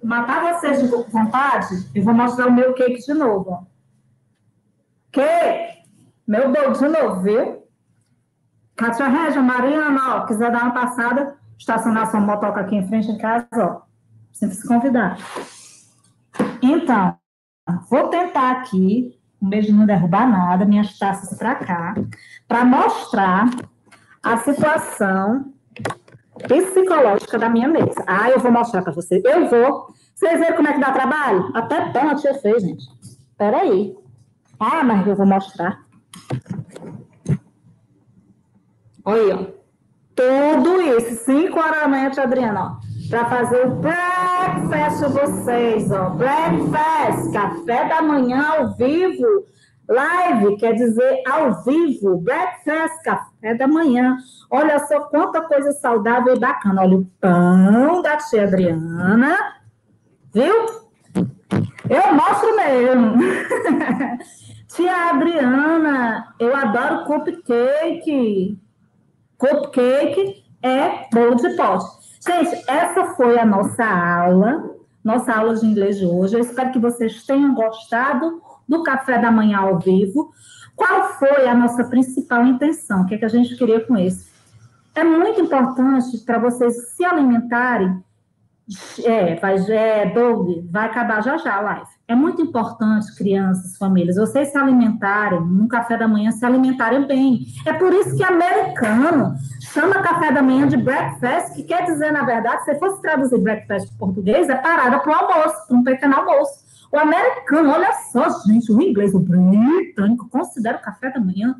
matar vocês de vontade, eu vou mostrar o meu cake de novo. Ó. Cake! Meu bolo de novo, viu? Cátia Regia, Mariana, ó, quiser dar uma passada, estacionar sua motoca aqui em frente em casa, ó. Sempre se convidar. Então, vou tentar aqui, um beijo não derrubar nada, minhas taças para cá, para mostrar a situação psicológica da minha mesa. Ah, eu vou mostrar para vocês. Eu vou. Vocês viram como é que dá trabalho? Até pão a tia fez, gente. Aí. Ah, mas eu vou mostrar. Olha, ó. Tudo isso, 5 horas da manhã, tia Adriana, ó. para fazer o breakfast de vocês, ó. Breakfast, café da manhã ao vivo. Live quer dizer ao vivo, breakfast, café da manhã. Olha só quanta coisa saudável e bacana. Olha o pão da tia Adriana, viu? Eu mostro mesmo. tia Adriana, eu adoro cupcake. Cupcake é bolo de pote. Gente, essa foi a nossa aula, nossa aula de inglês de hoje. Eu espero que vocês tenham gostado do café da manhã ao vivo. Qual foi a nossa principal intenção? O que, é que a gente queria com isso? É muito importante para vocês se alimentarem. É, vai, é, Doug, vai acabar já já a live. É muito importante, crianças, famílias, vocês se alimentarem, no café da manhã, se alimentarem bem. É por isso que americano chama café da manhã de breakfast, que quer dizer, na verdade, se fosse traduzir breakfast para português, é parada para o almoço, para um pequeno almoço. O americano, olha só, gente, o inglês, o britânico, considera o café da manhã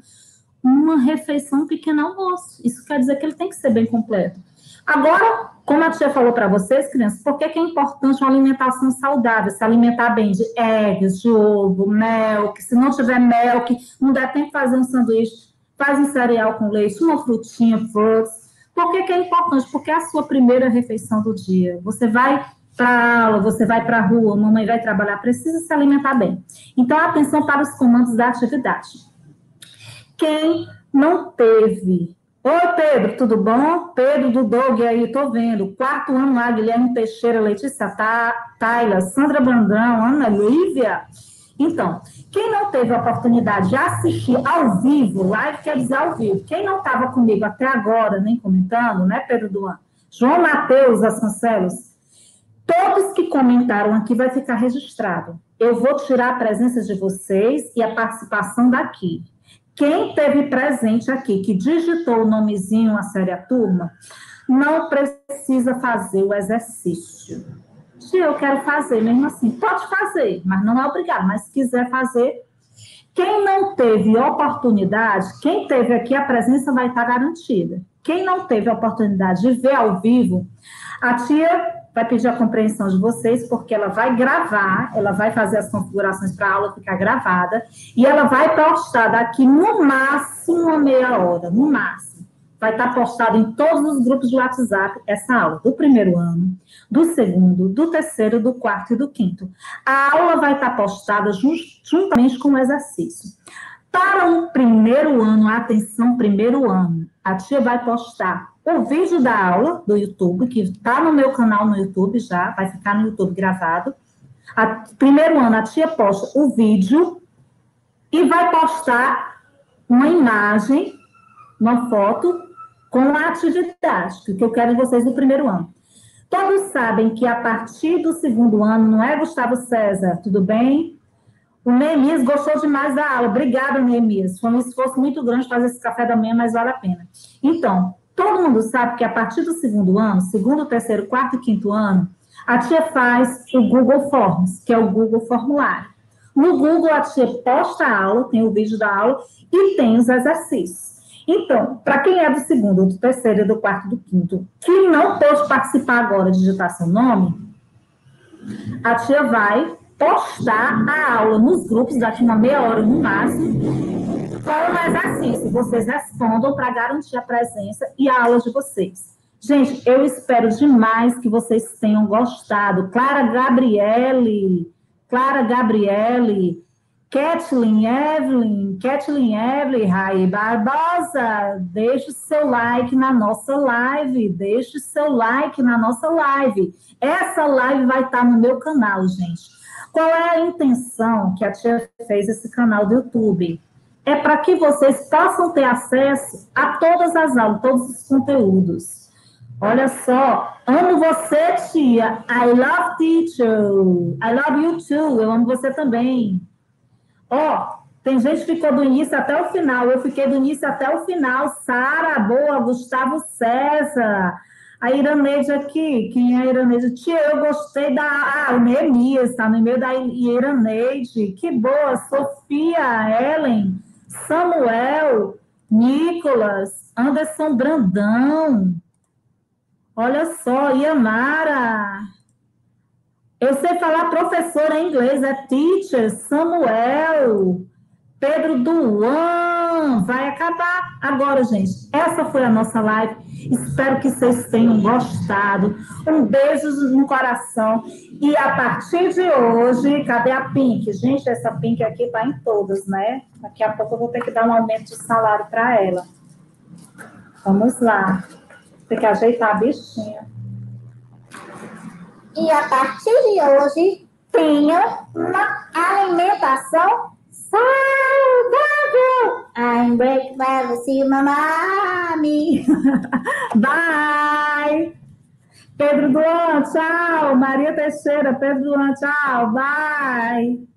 uma refeição um pequeno almoço. Isso quer dizer que ele tem que ser bem completo. Agora, como a tia falou para vocês, crianças, por que, que, é importante uma alimentação saudável? Se alimentar bem de eggs, de ovo, mel, que se não tiver mel, que não dá tempo de fazer um sanduíche, faz um cereal com leite, uma frutinha, frutas. Por que, que é importante? Porque é a sua primeira refeição do dia. Você vai aula, você vai para a rua, mamãe vai trabalhar, precisa se alimentar bem. Então, atenção para os comandos da atividade. Quem não teve. Oi, Pedro, tudo bom? Pedro do Doug aí, tô vendo. Quarto ano lá, Guilherme Teixeira, Letícia Taila, Sandra Brandão, Ana Lívia. Então, quem não teve a oportunidade de assistir ao vivo, live quer dizer ao vivo, quem não estava comigo até agora, nem comentando, né, Pedro Duan? João Matheus Ascancelos, Todos que comentaram aqui vai ficar registrado. Eu vou tirar a presença de vocês e a participação daqui. Quem teve presente aqui, que digitou o nomezinho a série a turma, não precisa fazer o exercício. Se eu quero fazer, mesmo assim, pode fazer, mas não é obrigado. Mas se quiser fazer, quem não teve oportunidade, quem teve aqui a presença vai estar garantida. Quem não teve a oportunidade de ver ao vivo, a tia vai pedir a compreensão de vocês, porque ela vai gravar, ela vai fazer as configurações para a aula ficar gravada, e ela vai postar daqui no máximo uma meia hora, no máximo. Vai estar postado em todos os grupos de WhatsApp essa aula, do primeiro ano, do segundo, do terceiro, do quarto e do quinto. A aula vai estar postada juntamente com o exercício. Para o primeiro ano, atenção, primeiro ano, a tia vai postar o vídeo da aula do YouTube, que está no meu canal no YouTube já, vai ficar no YouTube gravado. A, primeiro ano, a tia posta o vídeo e vai postar uma imagem, uma foto com a atividade, que eu quero em vocês no primeiro ano. Todos sabem que a partir do segundo ano, não é, Gustavo César? Tudo bem? O Neemias gostou demais da aula. Obrigada, Neemias. Foi um esforço muito grande fazer esse café da manhã, mas vale a pena. Então, Todo mundo sabe que a partir do segundo ano, segundo, terceiro, quarto e quinto ano, a tia faz o Google Forms, que é o Google Formulário. No Google, a tia posta a aula, tem o vídeo da aula e tem os exercícios. Então, para quem é do segundo, do terceiro, do quarto, do quinto, que não pôde participar agora de digitar seu nome, a tia vai postar a aula nos grupos daqui uma meia hora no máximo qual o exercício? Vocês respondam para garantir a presença e a aula de vocês. Gente, eu espero demais que vocês tenham gostado. Clara Gabriele, Clara Gabriele, Kathleen Evelyn, Kathleen Evelyn, Rai Barbosa, deixe o seu like na nossa live, deixe o seu like na nossa live. Essa live vai estar no meu canal, gente. Qual é a intenção que a tia fez esse canal do YouTube? É para que vocês possam ter acesso a todas as aulas, todos os conteúdos. Olha só, amo você, tia. I love teacher. I love you too. Eu amo você também. Ó, oh, tem gente que ficou do início até o final. Eu fiquei do início até o final. Sara, boa. Gustavo César. A Iraneide aqui. Quem é a Iraneide? Tia, eu gostei da. Ah, o Neemias, tá no e-mail da Iraneide. Que boa. Sofia, Ellen. Samuel, Nicolas, Anderson Brandão. Olha só, Yamara. Eu sei falar professora em inglês, é teacher, Samuel, Pedro Duan, vai acabar. Agora, gente, essa foi a nossa live. Espero que vocês tenham gostado. Um beijo no coração. E a partir de hoje, cadê a Pink? Gente, essa Pink aqui tá em todas, né? Daqui a pouco eu vou ter que dar um aumento de salário para ela. Vamos lá. Tem que ajeitar a bichinha. E a partir de hoje, tenha uma alimentação saudável. I'm breakfast, see mamami. Bye. Pedro Duan, tchau. Maria Teixeira, Pedro Duan, tchau. Bye.